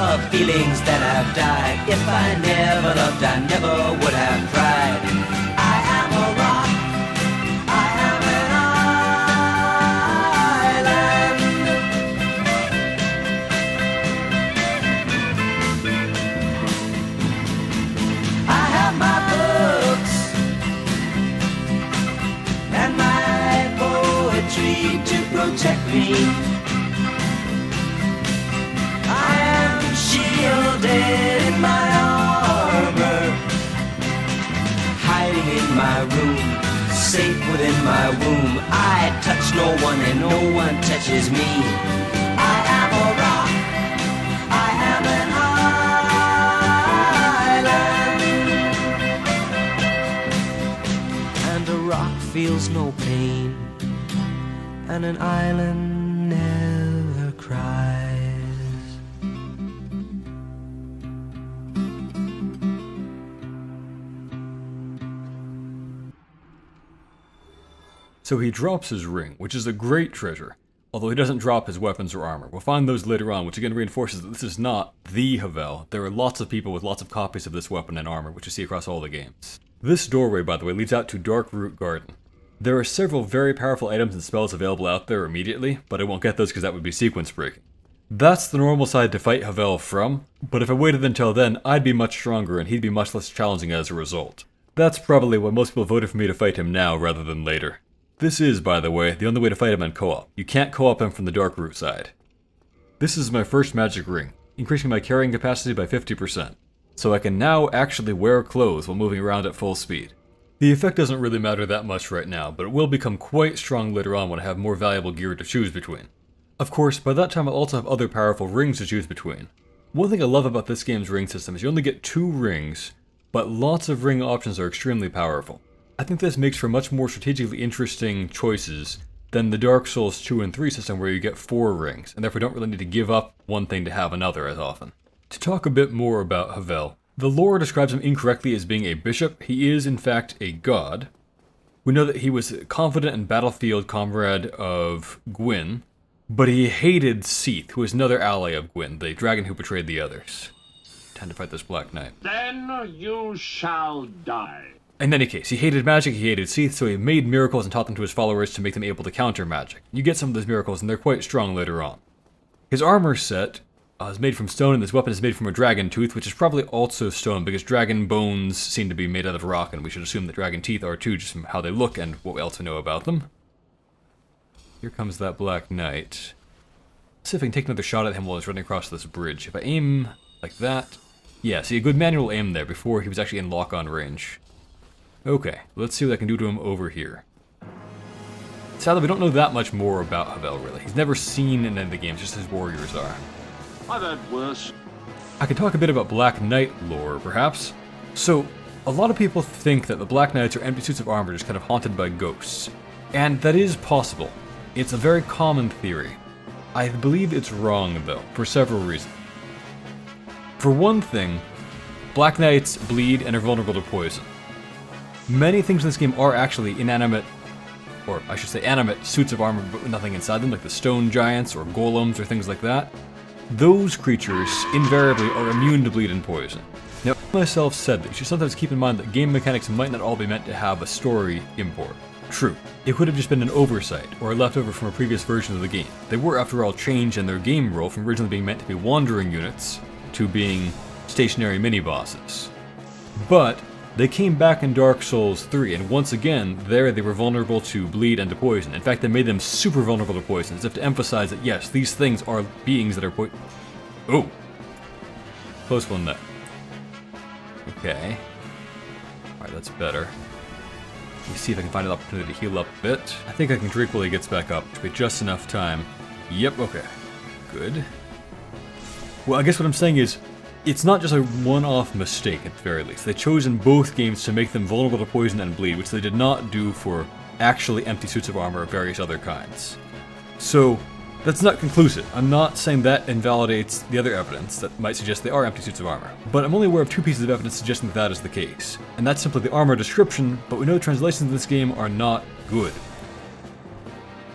Of feelings that have died. If I never loved, I never would have no one and no one touches me. I am a rock. I am an island. And a rock feels no pain. And an island So he drops his ring, which is a great treasure, although he doesn't drop his weapons or armor. We'll find those later on, which again reinforces that this is not the Havel. There are lots of people with lots of copies of this weapon and armor, which you see across all the games. This doorway, by the way, leads out to Darkroot Garden. There are several very powerful items and spells available out there immediately, but I won't get those because that would be sequence breaking. That's the normal side to fight Havel from, but if I waited until then, I'd be much stronger and he'd be much less challenging as a result. That's probably why most people voted for me to fight him now rather than later. This is, by the way, the only way to fight him in co-op. You can't co-op him from the Darkroot side. This is my first magic ring, increasing my carrying capacity by 50%, so I can now actually wear clothes while moving around at full speed. The effect doesn't really matter that much right now, but it will become quite strong later on when I have more valuable gear to choose between. Of course, by that time I'll also have other powerful rings to choose between. One thing I love about this game's ring system is you only get two rings, but lots of ring options are extremely powerful. I think this makes for much more strategically interesting choices than the Dark Souls 2 and 3 system where you get four rings, and therefore don't really need to give up one thing to have another as often. To talk a bit more about Havel, the lore describes him incorrectly as being a bishop. He is, in fact, a god. We know that he was a confident and battlefield comrade of Gwyn, but he hated Seath, who was another ally of Gwyn, the dragon who betrayed the others. Time to fight this Black Knight. Then you shall die. In any case, he hated magic, he hated Seath, so he made miracles and taught them to his followers to make them able to counter magic. You get some of those miracles, and they're quite strong later on. His armor set uh, is made from stone, and this weapon is made from a dragon tooth, which is probably also stone, because dragon bones seem to be made out of rock, and we should assume that dragon teeth are too, just from how they look and what we else we know about them. Here comes that Black Knight. Let's see if I can take another shot at him while he's running across this bridge. If I aim like that... Yeah, see a good manual aim there before he was actually in lock-on range. Okay, let's see what I can do to him over here. Sadly, we don't know that much more about Havel, really. He's never seen in any of the games, just his warriors are. I've had worse. I could talk a bit about Black Knight lore, perhaps. So, a lot of people think that the Black Knights are empty suits of armor just kind of haunted by ghosts. And that is possible. It's a very common theory. I believe it's wrong, though, for several reasons. For one thing, Black Knights bleed and are vulnerable to poison. Many things in this game are actually inanimate, or I should say animate, suits of armor but with nothing inside them, like the stone giants or golems or things like that. Those creatures invariably are immune to bleed and poison. Now, I myself said that you should sometimes keep in mind that game mechanics might not all be meant to have a story import. True, it could have just been an oversight, or a leftover from a previous version of the game. They were, after all, changed in their game role from originally being meant to be wandering units to being stationary mini-bosses. But they came back in Dark Souls 3, and once again, there they were vulnerable to bleed and to poison. In fact, they made them super vulnerable to poison, as if to emphasize that yes, these things are beings that are po- Oh! Close one there. Okay. Alright, that's better. Let me see if I can find an opportunity to heal up a bit. I think I can drink while he gets back up. Should be just enough time. Yep, okay. Good. Well, I guess what I'm saying is, it's not just a one-off mistake at the very least. They chose in both games to make them vulnerable to poison and bleed, which they did not do for actually empty suits of armor of various other kinds. So, that's not conclusive. I'm not saying that invalidates the other evidence that might suggest they are empty suits of armor. But I'm only aware of two pieces of evidence suggesting that that is the case. And that's simply the armor description, but we know translations in this game are not good.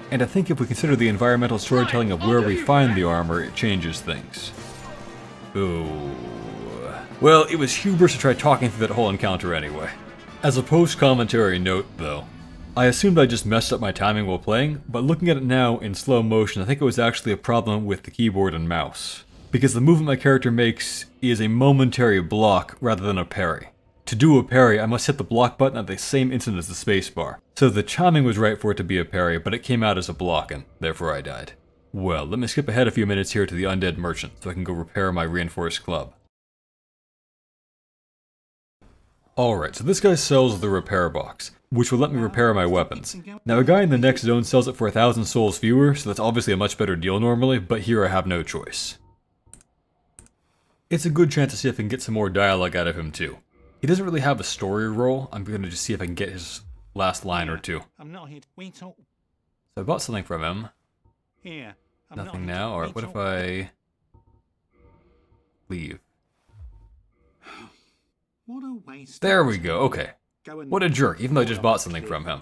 And I think if we consider the environmental storytelling of where we find the armor, it changes things. Well, it was hubris to try talking through that whole encounter anyway. As a post-commentary note, though, I assumed I just messed up my timing while playing, but looking at it now in slow motion, I think it was actually a problem with the keyboard and mouse. Because the movement my character makes is a momentary block rather than a parry. To do a parry, I must hit the block button at the same instant as the spacebar. So the timing was right for it to be a parry, but it came out as a block, and therefore I died. Well, let me skip ahead a few minutes here to the Undead Merchant, so I can go repair my reinforced club. Alright, so this guy sells the repair box, which will let me repair my weapons. Now a guy in the next zone sells it for a thousand souls fewer, so that's obviously a much better deal normally, but here I have no choice. It's a good chance to see if I can get some more dialogue out of him too. He doesn't really have a story role, I'm gonna just see if I can get his last line or two. I'm not here. We talk So I bought something from him. Here. I'm Nothing here. now. or what if I leave? What a waste. There we go, okay. What a jerk, even though I just bought something from him.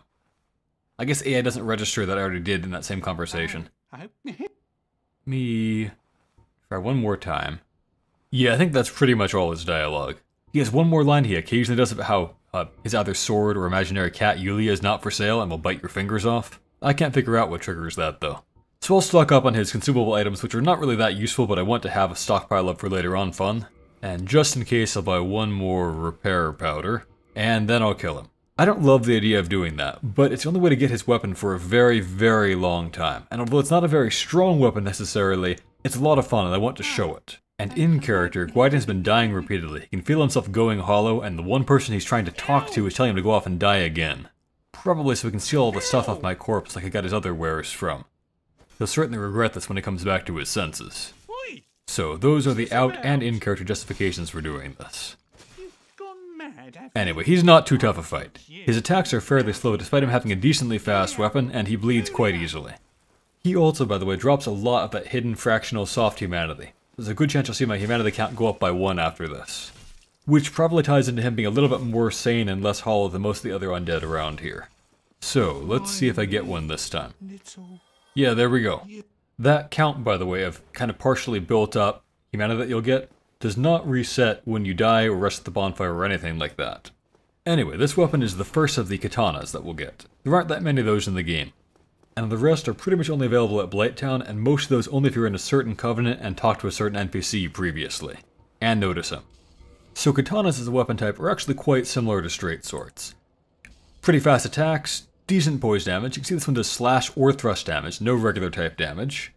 I guess AI doesn't register that I already did in that same conversation. Me try one more time. Yeah, I think that's pretty much all his dialogue. He has one more line he occasionally does about how uh, his either sword or imaginary cat Ulla is not for sale and will bite your fingers off. I can't figure out what triggers that though. So I'll stock up on his consumable items, which are not really that useful, but I want to have a stockpile up for later on fun. And just in case, I'll buy one more repair powder, and then I'll kill him. I don't love the idea of doing that, but it's the only way to get his weapon for a very, very long time. And although it's not a very strong weapon necessarily, it's a lot of fun and I want to show it. And in character, Guidon's been dying repeatedly. He can feel himself going hollow, and the one person he's trying to talk to is telling him to go off and die again. Probably so he can steal all the stuff off my corpse like I got his other wares from. He'll certainly regret this when he comes back to his senses. So those are the out and in character justifications for doing this. You've gone mad. Anyway, he's not too tough a fight. His attacks are fairly slow despite him having a decently fast weapon, and he bleeds quite easily. He also, by the way, drops a lot of that hidden fractional soft humanity. There's a good chance you'll see my humanity count go up by one after this. Which probably ties into him being a little bit more sane and less hollow than most of the other undead around here. So, let's see if I get one this time. Yeah, there we go. That count, by the way, of kind of partially built up humanity that you'll get, does not reset when you die or rest at the bonfire or anything like that. Anyway, this weapon is the first of the katanas that we'll get. There aren't that many of those in the game. And the rest are pretty much only available at Blighttown, and most of those only if you're in a certain covenant and talk to a certain NPC previously. And notice him. So katanas as a weapon type are actually quite similar to straight swords. Pretty fast attacks, decent poise damage. You can see this one does slash or thrust damage, no regular type damage.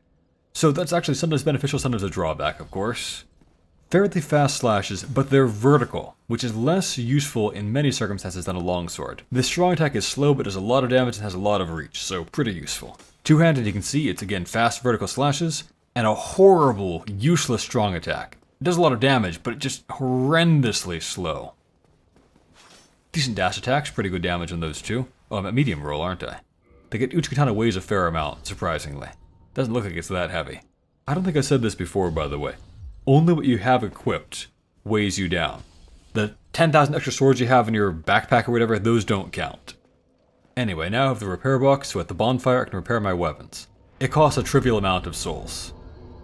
So that's actually sometimes beneficial, sometimes a drawback, of course. Fairly fast slashes, but they're vertical, which is less useful in many circumstances than a longsword. This strong attack is slow, but does a lot of damage and has a lot of reach, so pretty useful. Two-handed, you can see it's again fast vertical slashes, and a horrible, useless strong attack. It does a lot of damage, but just horrendously slow. Decent dash attacks, pretty good damage on those two. Oh, I'm at medium roll, aren't I? Get Uchigatana weighs a fair amount, surprisingly. Doesn't look like it's that heavy. I don't think I said this before, by the way. Only what you have equipped weighs you down. The 10,000 extra swords you have in your backpack or whatever, those don't count. Anyway, now I have the repair box, so at the bonfire I can repair my weapons. It costs a trivial amount of souls.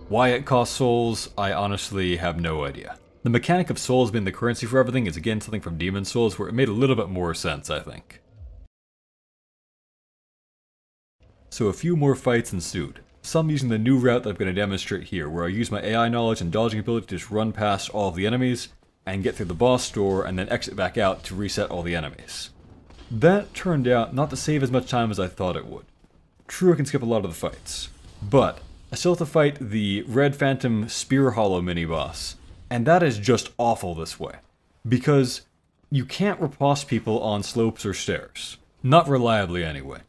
Why it costs souls, I honestly have no idea. The mechanic of souls being the currency for everything is again something from Demon's Souls where it made a little bit more sense, I think. So a few more fights ensued. Some using the new route that I'm going to demonstrate here, where I use my AI knowledge and dodging ability to just run past all of the enemies, and get through the boss door, and then exit back out to reset all the enemies. That turned out not to save as much time as I thought it would. True, I can skip a lot of the fights. But, I still have to fight the Red Phantom Spear Hollow mini-boss, and that is just awful this way. Because you can't riposte people on slopes or stairs. Not reliably, anyway.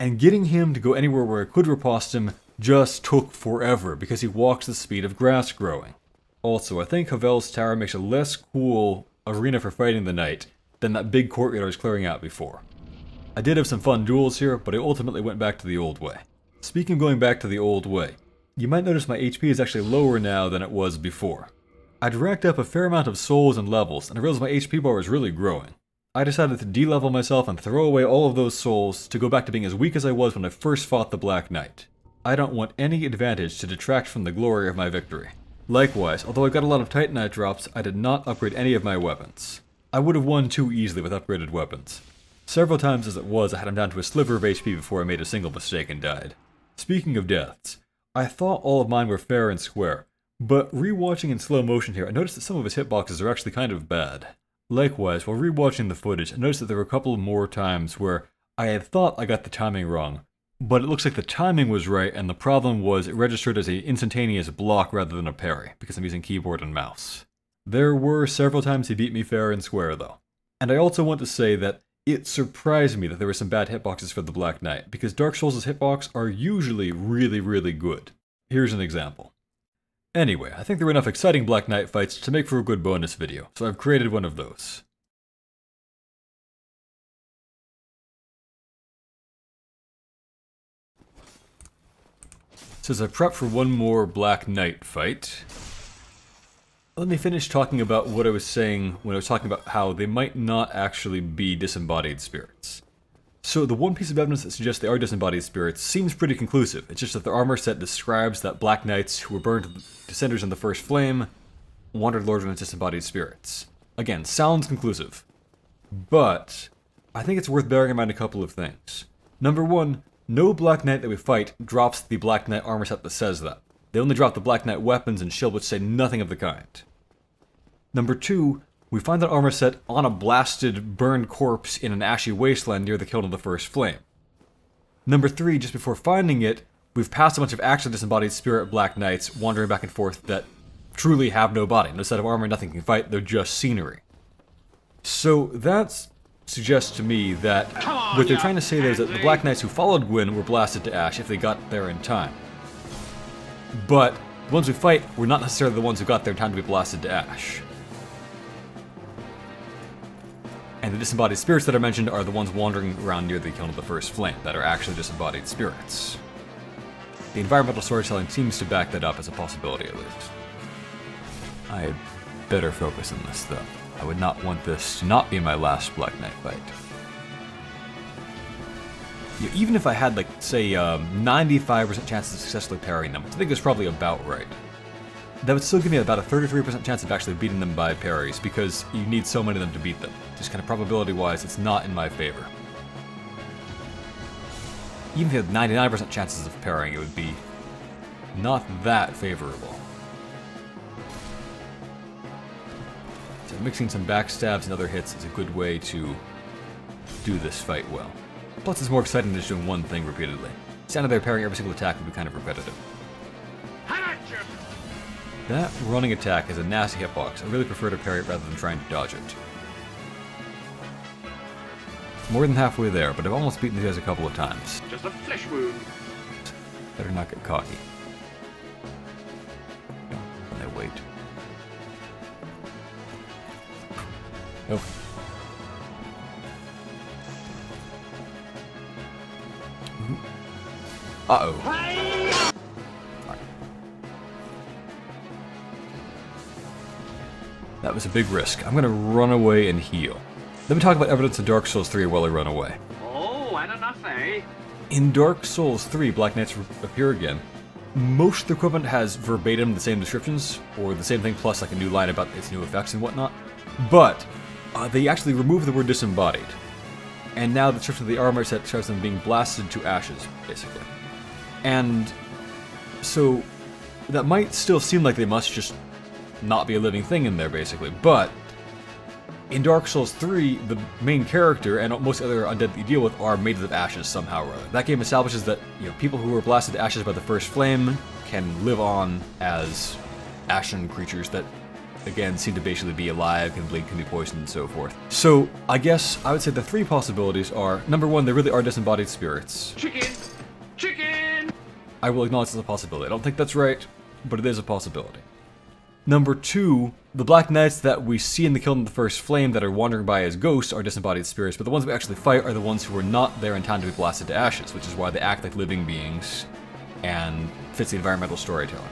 And getting him to go anywhere where I could riposte him just took forever because he walks the speed of grass growing. Also, I think Havel's Tower makes a less cool arena for fighting the knight than that big courtyard I was clearing out before. I did have some fun duels here, but I ultimately went back to the old way. Speaking of going back to the old way, you might notice my HP is actually lower now than it was before. I'd racked up a fair amount of souls and levels, and I realized my HP bar was really growing. I decided to de-level myself and throw away all of those souls to go back to being as weak as I was when I first fought the Black Knight. I don't want any advantage to detract from the glory of my victory. Likewise, although I got a lot of Titanite drops, I did not upgrade any of my weapons. I would have won too easily with upgraded weapons. Several times as it was, I had him down to a sliver of HP before I made a single mistake and died. Speaking of deaths, I thought all of mine were fair and square, but rewatching in slow motion here, I noticed that some of his hitboxes are actually kind of bad. Likewise, while rewatching the footage, I noticed that there were a couple more times where I had thought I got the timing wrong, but it looks like the timing was right and the problem was it registered as an instantaneous block rather than a parry, because I'm using keyboard and mouse. There were several times he beat me fair and square though. And I also want to say that it surprised me that there were some bad hitboxes for the Black Knight, because Dark Souls' hitbox are usually really, really good. Here's an example. Anyway, I think there were enough exciting Black Knight fights to make for a good bonus video, so I've created one of those. So as I prep for one more Black Knight fight, let me finish talking about what I was saying when I was talking about how they might not actually be disembodied spirits. So the one piece of evidence that suggests they are disembodied spirits seems pretty conclusive. It's just that their armor set describes that Black Knights who were burned to cinders in the First Flame wandered Lordran as disembodied spirits. Again, sounds conclusive. But I think it's worth bearing in mind a couple of things. Number one, no Black Knight that we fight drops the Black Knight armor set that says that. They only drop the Black Knight weapons and shield which say nothing of the kind. Number two, we find that armor set on a blasted, burned corpse in an ashy wasteland near the Kiln of the First Flame. Number three, just before finding it, we've passed a bunch of actually disembodied spirit Black Knights wandering back and forth that truly have no body, no set of armor, nothing can fight, they're just scenery. So that suggests to me that what they're trying to say there is that the Black Knights who followed Gwyn were blasted to ash if they got there in time. But the ones we fight were not necessarily the ones who got there in time to be blasted to ash. And the disembodied spirits that are mentioned are the ones wandering around near the kiln of the first flame, that are actually disembodied spirits. The environmental storytelling seems to back that up as a possibility, at least. I had better focus on this, though. I would not want this to not be my last Black Knight fight. Even if I had, like, say, um, 95% chance of successfully parrying them, I think is probably about right, that would still give me about a 33% chance of actually beating them by parries, because you need so many of them to beat them. Just kind of probability-wise, it's not in my favor. Even if you had 99% chances of parrying, it would be not that favorable. So mixing some backstabs and other hits is a good way to do this fight well. Plus it's more exciting than just doing one thing repeatedly. Standing there parrying every single attack would be kind of repetitive. That running attack is a nasty hitbox. I really prefer to parry it rather than trying to dodge it. More than halfway there, but I've almost beaten these guys a couple of times. Just a flesh wound. Better not get cocky. No, when they wait. Oh. Uh-oh. That was a big risk. I'm gonna run away and heal. Let me talk about evidence of Dark Souls 3 while I run away. Oh, and enough, eh? In Dark Souls 3, Black Knights appear again. Most of the equipment has verbatim the same descriptions, or the same thing plus like a new line about its new effects and whatnot. But uh, they actually remove the word disembodied. And now the description of the armor set shows them being blasted to ashes, basically. And so that might still seem like they must just not be a living thing in there, basically. But in Dark Souls 3, the main character and most other undead that you deal with are made of ashes somehow or other. That game establishes that you know people who were blasted to ashes by the first flame can live on as ashen creatures that again seem to basically be alive, can bleed, can be poisoned, and so forth. So I guess I would say the three possibilities are number one, they really are disembodied spirits. Chicken! Chicken! I will acknowledge it's a possibility. I don't think that's right, but it is a possibility. Number two, the Black Knights that we see in the Kiln of the First Flame that are wandering by as ghosts are disembodied spirits, but the ones we actually fight are the ones who were not there in time to be blasted to ashes, which is why they act like living beings and fits the environmental storytelling.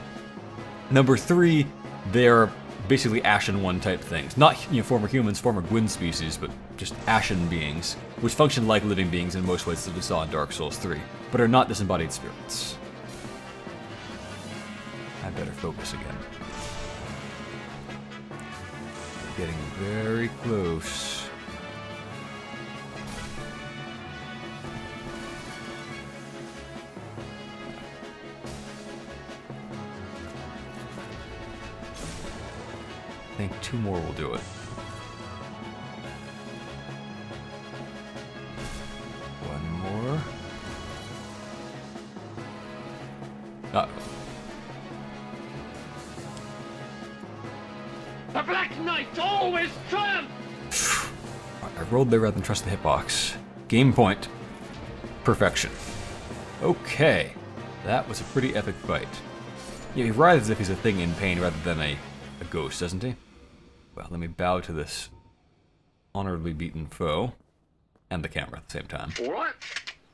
Number three, they're basically Ashen One type things. Not you know, former humans, former Gwyn species, but just Ashen beings, which function like living beings in most ways that we saw in Dark Souls 3, but are not disembodied spirits. I better focus again. Getting very close. I think two more will do it. One more. Uh The Black Knight always triumphs! I rolled there rather than trust the hitbox. Game point. Perfection. Okay. That was a pretty epic fight. Yeah, he writhes as if he's a thing in pain rather than a, a ghost, doesn't he? Well, let me bow to this honorably beaten foe. And the camera at the same time. All right,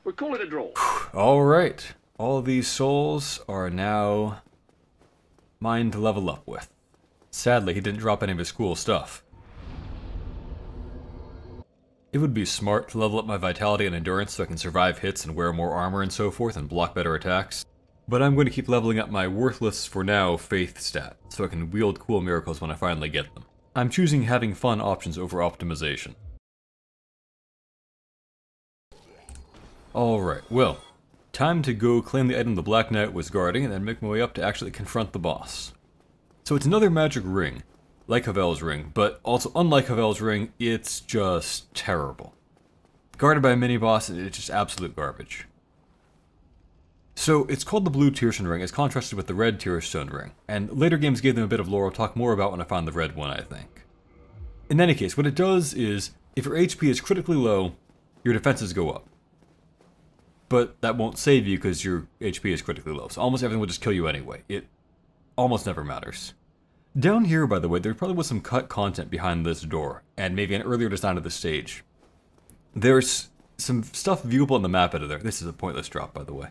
we'll call it a draw. Alright. All these souls are now mine to level up with. Sadly, he didn't drop any of his cool stuff. It would be smart to level up my vitality and endurance so I can survive hits and wear more armor and so forth and block better attacks. But I'm going to keep leveling up my worthless, for now, faith stat, so I can wield cool miracles when I finally get them. I'm choosing having fun options over optimization. Alright, well, time to go claim the item the Black Knight was guarding and then make my way up to actually confront the boss. So it's another magic ring, like Havel's ring, but also unlike Havel's ring, it's just terrible. Guarded by a mini-boss, it's just absolute garbage. So it's called the Blue Tearstone Ring, as contrasted with the Red Tearstone Ring, and later games gave them a bit of lore I'll talk more about when I find the red one, I think. In any case, what it does is, if your HP is critically low, your defenses go up. But that won't save you because your HP is critically low, so almost everything will just kill you anyway. It almost never matters. Down here, by the way, there probably was some cut content behind this door, and maybe an earlier design of the stage. There's some stuff viewable in the map editor. This is a pointless drop, by the way.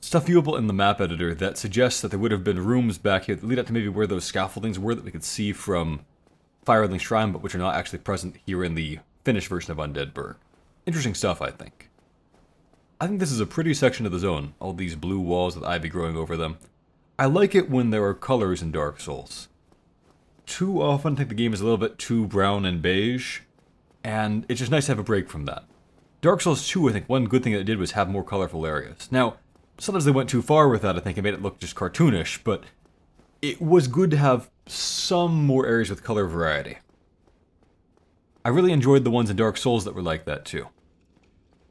Stuff viewable in the map editor that suggests that there would have been rooms back here that lead up to maybe where those scaffoldings were that we could see from Firelink Shrine, but which are not actually present here in the finished version of Undead Burg. Interesting stuff, I think. I think this is a pretty section of the zone, all these blue walls with ivy growing over them. I like it when there are colors in Dark Souls. Too often I think the game is a little bit too brown and beige, and it's just nice to have a break from that. Dark Souls 2, I think one good thing that it did was have more colorful areas. Now, sometimes they went too far with that, I think, and made it look just cartoonish, but it was good to have some more areas with color variety. I really enjoyed the ones in Dark Souls that were like that too.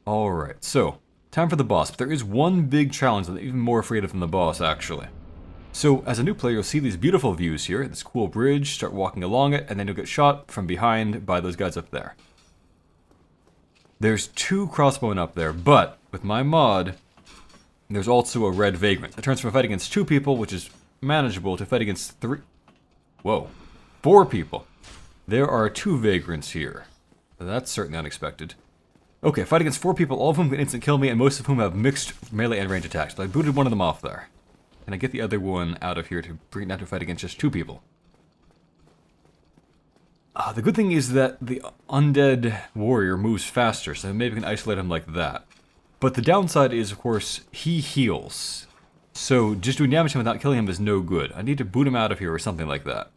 Alright, so, time for the boss, but there is one big challenge that I'm even more afraid of than the boss, actually. So, as a new player, you'll see these beautiful views here, this cool bridge, start walking along it, and then you'll get shot from behind by those guys up there. There's two crossbowmen up there, but with my mod, there's also a red vagrant. It turns from a fight against two people, which is manageable, to fight against three... Whoa. Four people. There are two vagrants here. That's certainly unexpected. Okay, fight against four people, all of whom can instant kill me, and most of whom have mixed melee and range attacks. But I booted one of them off there. Can I get the other one out of here to bring it down to fight against just two people? Uh, the good thing is that the undead warrior moves faster, so maybe we can isolate him like that. But the downside is, of course, he heals. So just doing damage to him without killing him is no good. I need to boot him out of here or something like that.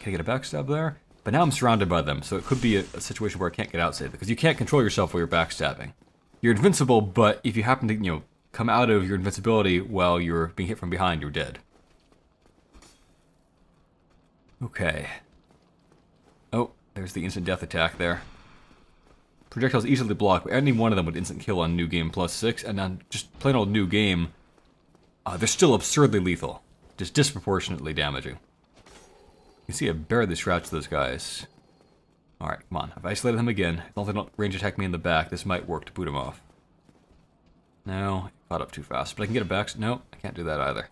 Can I get a backstab there? But now I'm surrounded by them, so it could be a, a situation where I can't get out safe, because you can't control yourself while you're backstabbing. You're invincible, but if you happen to, you know, come out of your invincibility while you're being hit from behind, you're dead. Okay. Oh, there's the instant death attack there. Projectiles easily blocked, but any one of them would instant kill on New Game Plus 6, and on just plain old New Game, uh, they're still absurdly lethal. Just disproportionately damaging. You see I barely scratched those guys. Alright, come on. I've isolated them again. As long as they don't range attack me in the back, this might work to boot them off. No, caught up too fast. But I can get a back... No, I can't do that either.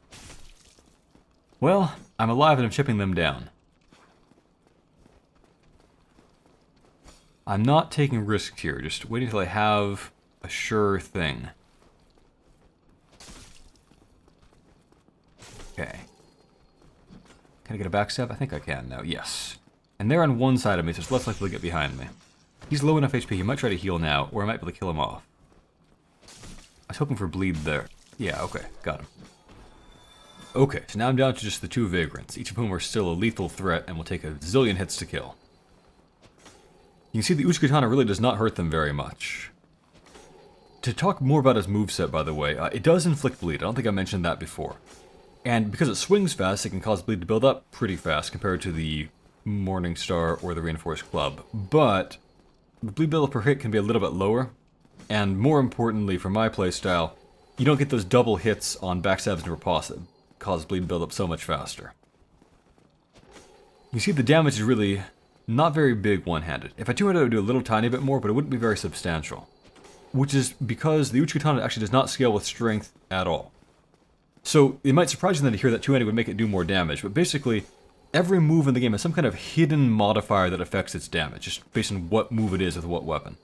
Well, I'm alive and I'm chipping them down. I'm not taking risks here, just waiting until I have a sure thing. Okay. Can I get a backstab? I think I can now, yes. And they're on one side of me, so it's less likely to get behind me. He's low enough HP, he might try to heal now, or I might be able to kill him off. I was hoping for bleed there. Yeah, okay, got him. Okay, so now I'm down to just the two Vagrants, each of whom are still a lethal threat and will take a zillion hits to kill. You can see the Uchigatana really does not hurt them very much. To talk more about his moveset, by the way, uh, it does inflict bleed. I don't think I mentioned that before. And because it swings fast, it can cause bleed to build up pretty fast compared to the Morning Star or the Reinforced Club. But the bleed build per hit can be a little bit lower. And more importantly, for my playstyle, you don't get those double hits on backstabs and riposte that cause bleed build up so much faster. You see the damage is really not very big one-handed. If I two-handed, I would do a little tiny bit more, but it wouldn't be very substantial. Which is because the Uchigatana actually does not scale with strength at all. So it might surprise you then to hear that two-handed would make it do more damage, but basically, every move in the game has some kind of hidden modifier that affects its damage, just based on what move it is with what weapon.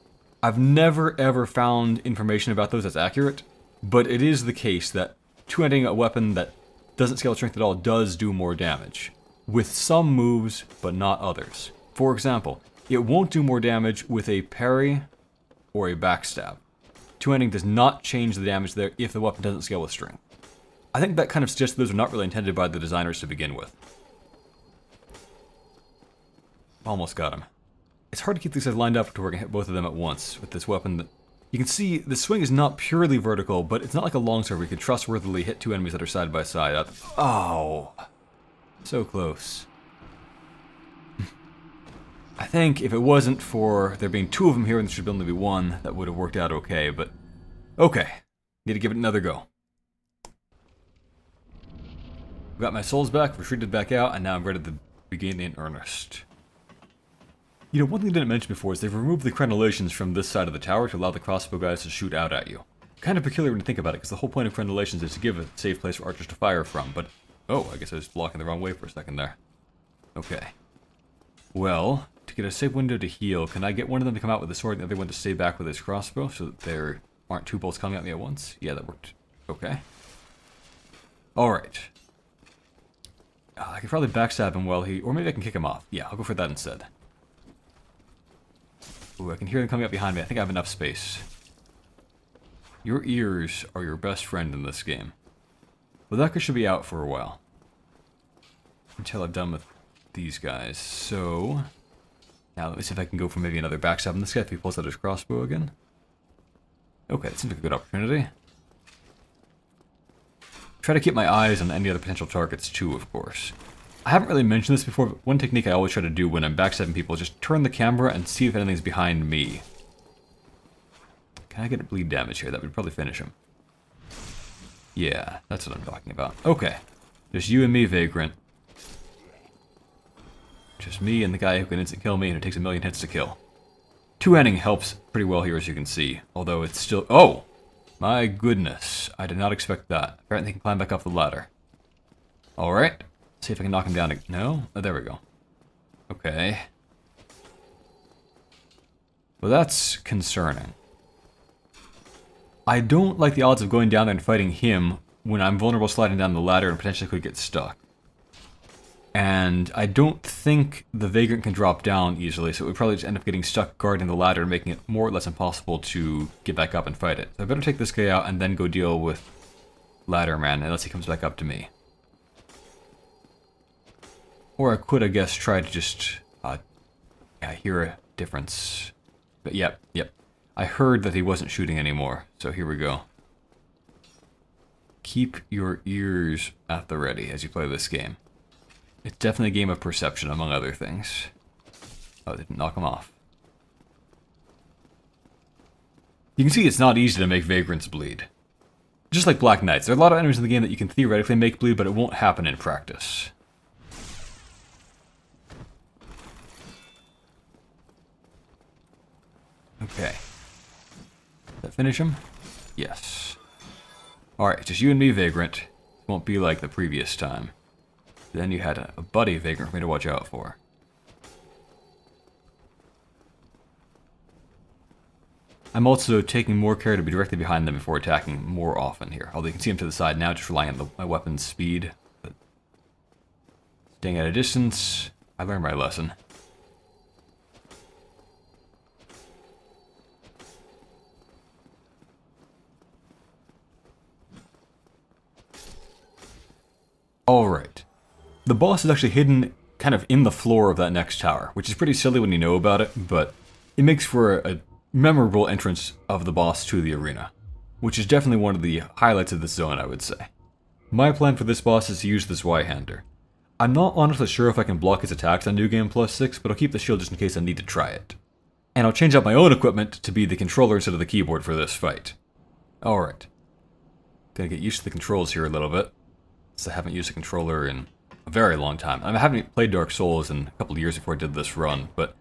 I've never ever found information about those that's accurate, but it is the case that two-handing a weapon that doesn't scale strength at all does do more damage. With some moves, but not others. For example, it won't do more damage with a parry or a backstab. Two-handing does not change the damage there if the weapon doesn't scale with strength. I think that kind of suggests those are not really intended by the designers to begin with. Almost got him. It's hard to keep these guys lined up to where I can hit both of them at once with this weapon that... You can see the swing is not purely vertical, but it's not like a longsword where you can trustworthily hit two enemies that are side by side. Up. Oh! So close. I think if it wasn't for there being two of them here and there should only be one, that would have worked out okay, but... Okay. Need to give it another go. Got my souls back, retreated back out, and now I'm ready to begin in earnest. You know, one thing I didn't mention before is they've removed the crenellations from this side of the tower to allow the crossbow guys to shoot out at you. Kind of peculiar when you think about it, because the whole point of crenellations is to give a safe place for archers to fire from, but... Oh, I guess I was blocking the wrong way for a second there. Okay. Well, to get a safe window to heal, can I get one of them to come out with a sword and the other one to stay back with his crossbow so that there aren't two bolts coming at me at once? Yeah, that worked. Okay. Alright. Uh, I could probably backstab him while he... Or maybe I can kick him off. Yeah, I'll go for that instead. Ooh, I can hear them coming up behind me. I think I have enough space. Your ears are your best friend in this game. Ledeka should be out for a while. Until I'm done with these guys. So... Now, let me see if I can go for maybe another backstab on this guy if he pulls out his crossbow again. Okay, that seems like a good opportunity. Try to keep my eyes on any other potential targets too, of course. I haven't really mentioned this before, but one technique I always try to do when I'm backstabbing people is just turn the camera and see if anything's behind me. Can I get a bleed damage here? That would probably finish him. Yeah, that's what I'm talking about. Okay. Just you and me, Vagrant. Just me and the guy who can instant kill me and it takes a million hits to kill. Two-handing helps pretty well here, as you can see. Although it's still... Oh! My goodness. I did not expect that. Apparently he can climb back up the ladder. Alright. See if I can knock him down. No? Oh, there we go. Okay. Well, that's concerning. I don't like the odds of going down there and fighting him when I'm vulnerable sliding down the ladder and potentially could get stuck. And I don't think the Vagrant can drop down easily, so it would probably just end up getting stuck guarding the ladder, and making it more or less impossible to get back up and fight it. So I better take this guy out and then go deal with Ladder Man, unless he comes back up to me. Or I could, I guess, try to just uh, yeah, hear a difference. But yep, yep. I heard that he wasn't shooting anymore, so here we go. Keep your ears at the ready as you play this game. It's definitely a game of perception, among other things. Oh, didn't knock him off. You can see it's not easy to make Vagrants bleed. Just like Black Knights, there are a lot of enemies in the game that you can theoretically make bleed, but it won't happen in practice. Okay. Did that finish him? Yes. Alright, just you and me, Vagrant. Won't be like the previous time. Then you had a, a buddy Vagrant for me to watch out for. I'm also taking more care to be directly behind them before attacking more often here. Although you can see him to the side now, just relying on the, my weapon's speed. But staying at a distance, I learned my lesson. Alright. The boss is actually hidden kind of in the floor of that next tower, which is pretty silly when you know about it, but it makes for a, memorable entrance of the boss to the arena, which is definitely one of the highlights of this zone, I would say. My plan for this boss is to use this Zweihander. I'm not honestly sure if I can block his attacks on New Game Plus 6, but I'll keep the shield just in case I need to try it. And I'll change out my own equipment to be the controller instead of the keyboard for this fight. Alright. Gonna get used to the controls here a little bit. I haven't used a controller in a very long time. I, haven't played Dark Souls in a couple of years before I did this run, but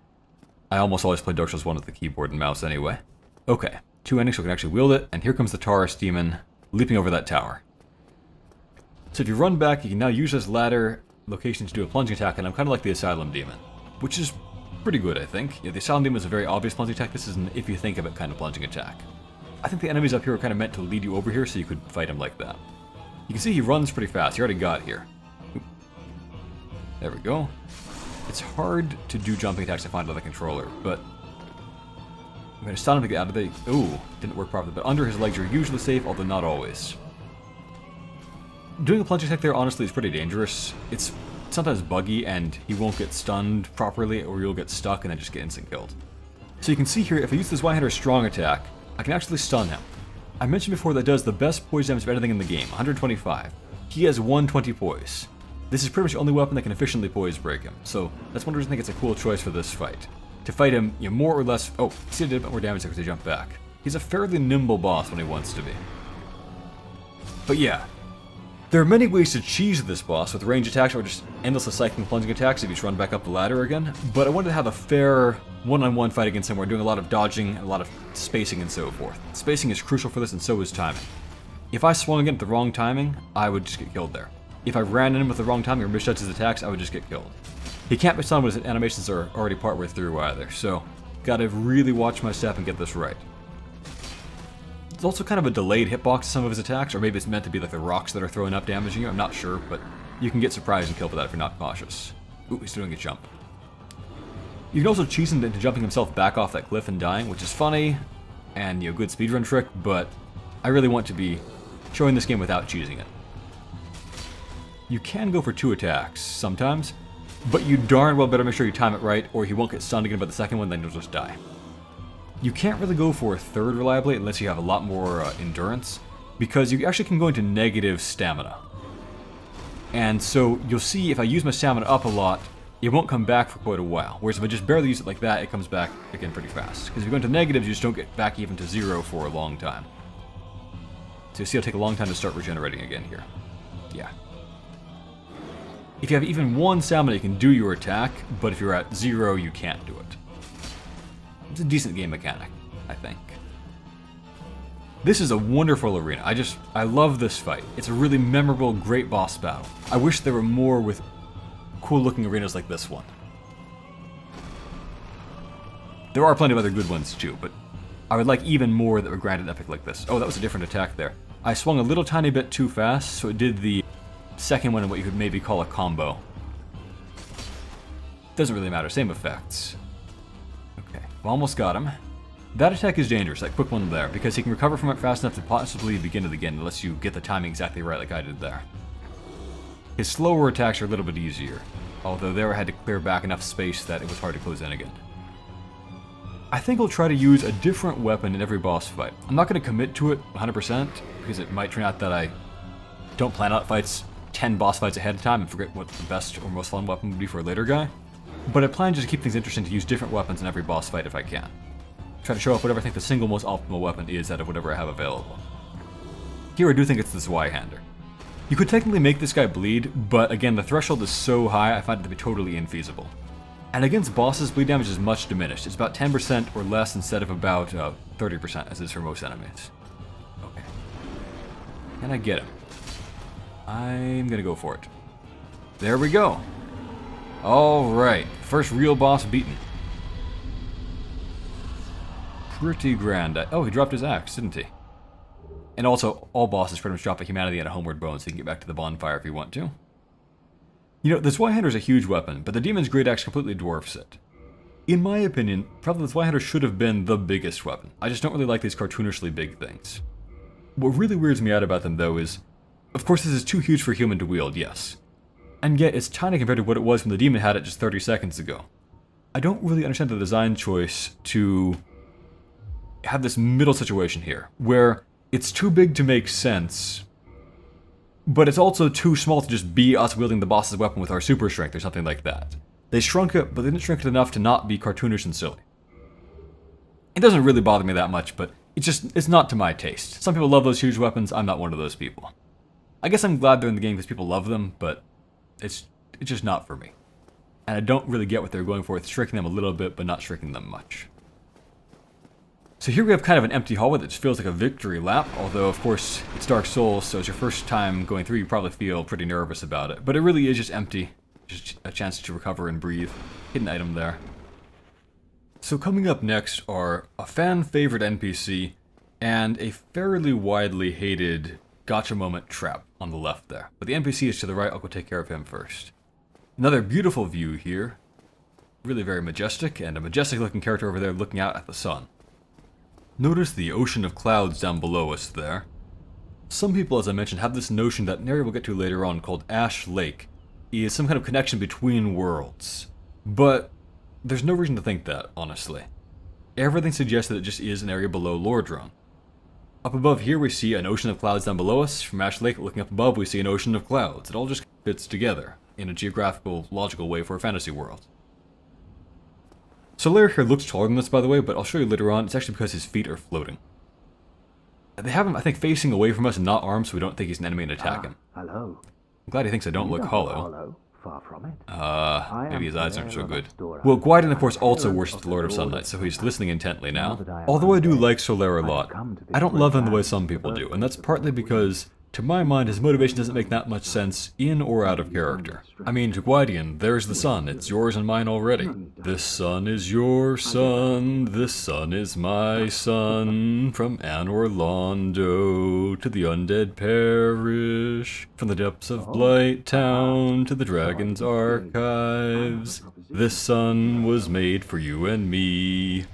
I almost always play Dark Souls 1 with the keyboard and mouse anyway. Okay, two endings so can actually wield it, and here comes the Taurus demon leaping over that tower. So if you run back, you can now use this ladder location to do a plunging attack, and I'm kind of like the Asylum Demon, which is pretty good, I think. Yeah, the Asylum Demon is a very obvious plunging attack. This is an if you think of it kind of plunging attack. I think the enemies up here are kind of meant to lead you over here so you could fight them like that. You can see he runs pretty fast. He already got here. There we go. It's hard to do jumping attacks I find on the controller, but I'm going to stun him to get out of the... Ooh, didn't work properly, but under his legs you're usually safe, although not always. Doing a plunge attack there, honestly, is pretty dangerous. It's sometimes buggy, and he won't get stunned properly, or you'll get stuck and then just get instant killed. So you can see here, if I use this Zweihander strong attack, I can actually stun him. I mentioned before that does the best poise damage of anything in the game, 125. He has 120 poise. This is pretty much the only weapon that can efficiently poise break him, so that's one reason I think it's a cool choice for this fight. To fight him, you more or less... Oh, see I did a bit more damage because I jumped back. He's a fairly nimble boss when he wants to be. But yeah, there are many ways to cheese this boss with range attacks or just endlessly cycling plunging attacks if you just run back up the ladder again, but I wanted to have a fair one-on-one -on -one fight against him where I'm doing a lot of dodging a lot of spacing and so forth. Spacing is crucial for this and so is timing. If I swung again at the wrong timing, I would just get killed there. If I ran in with the wrong timing or misjudged his attacks, I would just get killed. He can't be stunned when his animations are already partway through either, so gotta really watch my step and get this right. There's also kind of a delayed hitbox to some of his attacks, or maybe it's meant to be like the rocks that are throwing up damaging you, I'm not sure, but you can get surprised and killed with that if you're not cautious. Ooh, he's doing a jump. You can also cheese him into jumping himself back off that cliff and dying, which is funny, and you know, good speedrun trick, but I really want to be showing this game without cheesing it. You can go for two attacks sometimes, but you darn well better make sure you time it right, or he won't get stunned again by the second one, then you'll just die. You can't really go for a third reliably unless you have a lot more uh, endurance, because you actually can go into negative stamina. And so you'll see if I use my stamina up a lot, it won't come back for quite a while. Whereas if I just barely use it like that, it comes back again pretty fast. Because if you go into negatives, you just don't get back even to zero for a long time. So you see it'll take a long time to start regenerating again here. Yeah. If you have even one stamina, you can do your attack, but if you're at zero, you can't do it. It's a decent game mechanic, I think. This is a wonderful arena. I just, I love this fight. It's a really memorable, great boss battle. I wish there were more with cool looking arenas like this one. There are plenty of other good ones too, but I would like even more that were granted epic like this. Oh, that was a different attack there. I swung a little tiny bit too fast, so it did the second one in what you could maybe call a combo. Doesn't really matter, same effects. Almost got him. That attack is dangerous, that quick one there, because he can recover from it fast enough to possibly begin it again unless you get the timing exactly right like I did there. His slower attacks are a little bit easier, although there I had to clear back enough space that it was hard to close in again. I think I'll try to use a different weapon in every boss fight. I'm not going to commit to it 100%, because it might turn out that I don't plan out fights 10 boss fights ahead of time and forget what the best or most fun weapon would be for a later guy. But I plan just to keep things interesting to use different weapons in every boss fight if I can. Try to show off whatever I think the single most optimal weapon is out of whatever I have available. Here I do think it's this Zweihander. You could technically make this guy bleed, but again the threshold is so high I find it to be totally infeasible. And against bosses, bleed damage is much diminished. It's about 10% or less instead of about 30% uh, as is for most enemies. Okay. Can I get him? I'm gonna go for it. There we go. Alright, first real boss beaten. Pretty grand. Oh, he dropped his axe, didn't he? And also, all bosses pretty much drop a humanity and a homeward bone so you can get back to the bonfire if you want to. You know, the Zweihander is a huge weapon, but the Demon's Great Axe completely dwarfs it. In my opinion, probably this Zweihander should have been the biggest weapon. I just don't really like these cartoonishly big things. What really weirds me out about them, though, is... Of course, this is too huge for human to wield, yes. And yet, it's tiny compared to what it was when the Demon had it just 30 seconds ago. I don't really understand the design choice to have this middle situation here, where it's too big to make sense, but it's also too small to just be us wielding the boss's weapon with our super strength or something like that. They shrunk it, but they didn't shrink it enough to not be cartoonish and silly. It doesn't really bother me that much, but it's just, it's not to my taste. Some people love those huge weapons, I'm not one of those people. I guess I'm glad they're in the game because people love them, but it's it's just not for me. And I don't really get what they're going for with shrinking them a little bit, but not shrinking them much. So here we have kind of an empty hallway that just feels like a victory lap, although of course it's Dark Souls, so it's your first time going through, you probably feel pretty nervous about it. But it really is just empty, just a chance to recover and breathe. Hidden item there. So coming up next are a fan favorite NPC and a fairly widely hated gotcha moment trap on the left there. But the NPC is to the right, I'll go take care of him first. Another beautiful view here. Really very majestic, and a majestic looking character over there looking out at the sun. Notice the ocean of clouds down below us there. Some people, as I mentioned, have this notion that an area we'll get to later on called Ash Lake is some kind of connection between worlds. But there's no reason to think that, honestly. Everything suggests that it just is an area below Lordran. Up above here we see an ocean of clouds down below us. From Ash Lake, looking up above, we see an ocean of clouds. It all just fits together in a geographical, logical way for a fantasy world. Solaire here looks taller than this, by the way, but I'll show you later on. It's actually because his feet are floating. They have him, I think, facing away from us and not armed, so we don't think he's an enemy and attack ah, him. Hello. I'm glad he thinks I don't look hollow. Hollow. Far from it. Uh, maybe his eyes aren't so good. Well, Gwydion, of course, also worships the Lord of Sunlight, so he's listening intently now. Although I do like Solaire a lot, I don't love him the way some people do, and that's partly because to my mind, his motivation doesn't make that much sense in or out of character. I mean, to Gwydion, there's the sun. It's yours and mine already. This sun is your sun. This sun is my sun. From Anor Londo to the undead parish. From the depths of Blighttown to the Dragon's archives. This sun was made for you and me.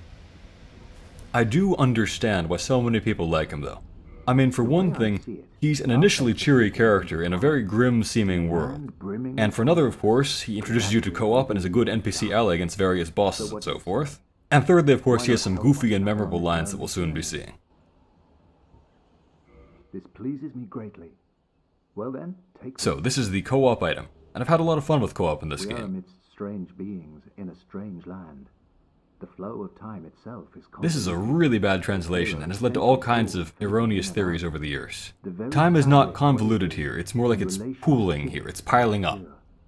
I do understand why so many people like him, though. I mean, for one thing, he's an initially cheery character in a very grim-seeming world. And for another, of course, he introduces you to co-op and is a good NPC ah. ally against various bosses and so forth. And thirdly, of course, he has some goofy and memorable lines that we'll soon be seeing. This pleases me greatly. Well then, take So, this is the co-op item. And I've had a lot of fun with co-op in this We are game. amidst strange beings in a strange land. The flow of time itself is This is a really bad translation and has led to all kinds of erroneous theories over the years. Time is not convoluted here, it's more like it's pooling here, it's piling up.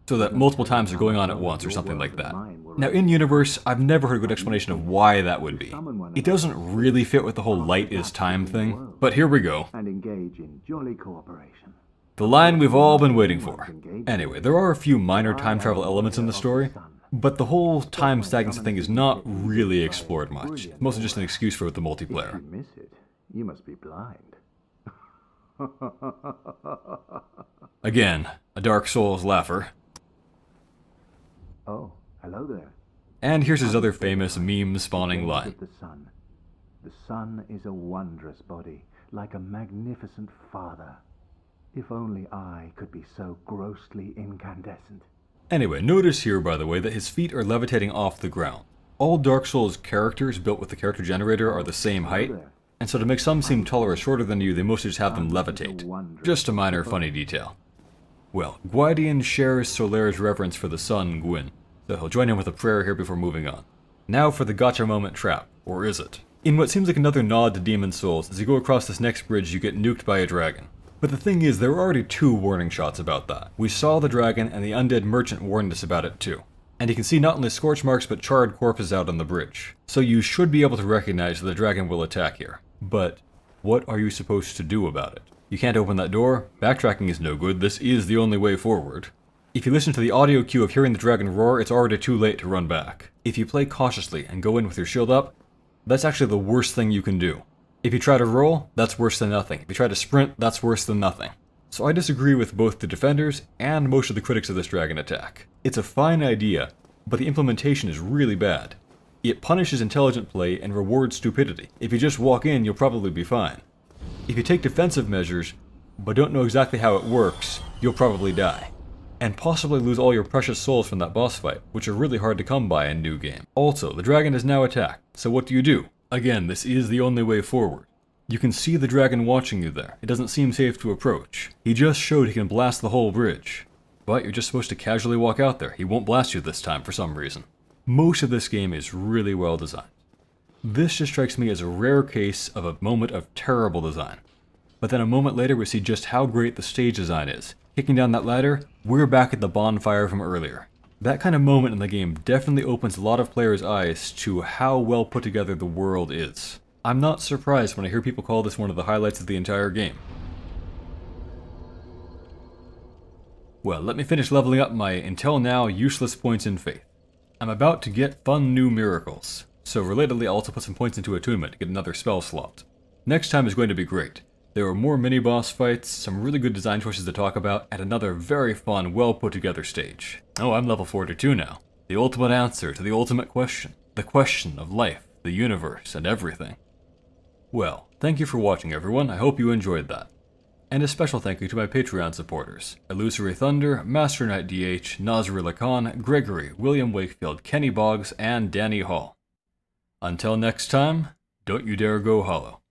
So that multiple times are going on at once or something like that. Now in universe, I've never heard a good explanation of why that would be. It doesn't really fit with the whole light is time thing, but here we go. and engage in jolly cooperation. The line we've all been waiting for. Anyway, there are a few minor time travel elements in the story, but the whole time stagnancy thing is not really explored much. It's mostly just an excuse for the multiplayer. you miss it, you must be blind. Again, a Dark Souls laugher. Oh, hello there. And here's his other famous meme spawning Gaze line. The sun. The sun is a wondrous body, like a magnificent father. If only I could be so grossly incandescent. Anyway, notice here, by the way, that his feet are levitating off the ground. All Dark Souls characters built with the character generator are the same height, and so to make some seem taller or shorter than you, they mostly just have them levitate. Just a minor funny detail. Well, Gwydion shares Solaire's reverence for the sun, Gwyn, so he'll join in with a prayer here before moving on. Now for the gotcha moment trap, or is it? In what seems like another nod to Demon's Souls, as you go across this next bridge, you get nuked by a dragon. But the thing is, there were already two warning shots about that. We saw the dragon, and the undead merchant warned us about it too. And you can see not only scorch marks, but charred corpses out on the bridge. So you should be able to recognize that the dragon will attack here. But what are you supposed to do about it? You can't open that door, backtracking is no good, this is the only way forward. If you listen to the audio cue of hearing the dragon roar, it's already too late to run back. If you play cautiously and go in with your shield up, that's actually the worst thing you can do. If you try to roll, that's worse than nothing. If you try to sprint, that's worse than nothing. So I disagree with both the defenders and most of the critics of this dragon attack. It's a fine idea, but the implementation is really bad. It punishes intelligent play and rewards stupidity. If you just walk in, you'll probably be fine. If you take defensive measures, but don't know exactly how it works, you'll probably die. And possibly lose all your precious souls from that boss fight, which are really hard to come by in New Game. Also, the dragon is now attacked, so what do you do? Again, this is the only way forward. You can see the dragon watching you there. It doesn't seem safe to approach. He just showed he can blast the whole bridge. But you're just supposed to casually walk out there. He won't blast you this time for some reason. Most of this game is really well designed. This just strikes me as a rare case of a moment of terrible design. but then a moment later we see just how great the stage design is. Kicking down that ladder, we're back at the bonfire from earlier. That kind of moment in the game definitely opens a lot of players' eyes to how well put together the world is. I'm not surprised when I hear people call this one of the highlights of the entire game. Well, let me finish leveling up my until now useless points in faith. I'm about to get fun new miracles, so relatedly I'll also put some points into attunement to get another spell slot. Next time is going to be great. There were more mini-boss fights, some really good design choices to talk about, and another very fun, well put together stage. Oh, I'm level 42 now. The ultimate answer to the ultimate question. The question of life, the universe, and everything. Well, thank you for watching everyone, I hope you enjoyed that. And a special thank you to my Patreon supporters, ElusoryThunder, Master Knight DH, Nasrullah Khan, Gregory, William Wakefield, Kenny Bogz, and Danny Hall. Until next time, don't you dare go hollow.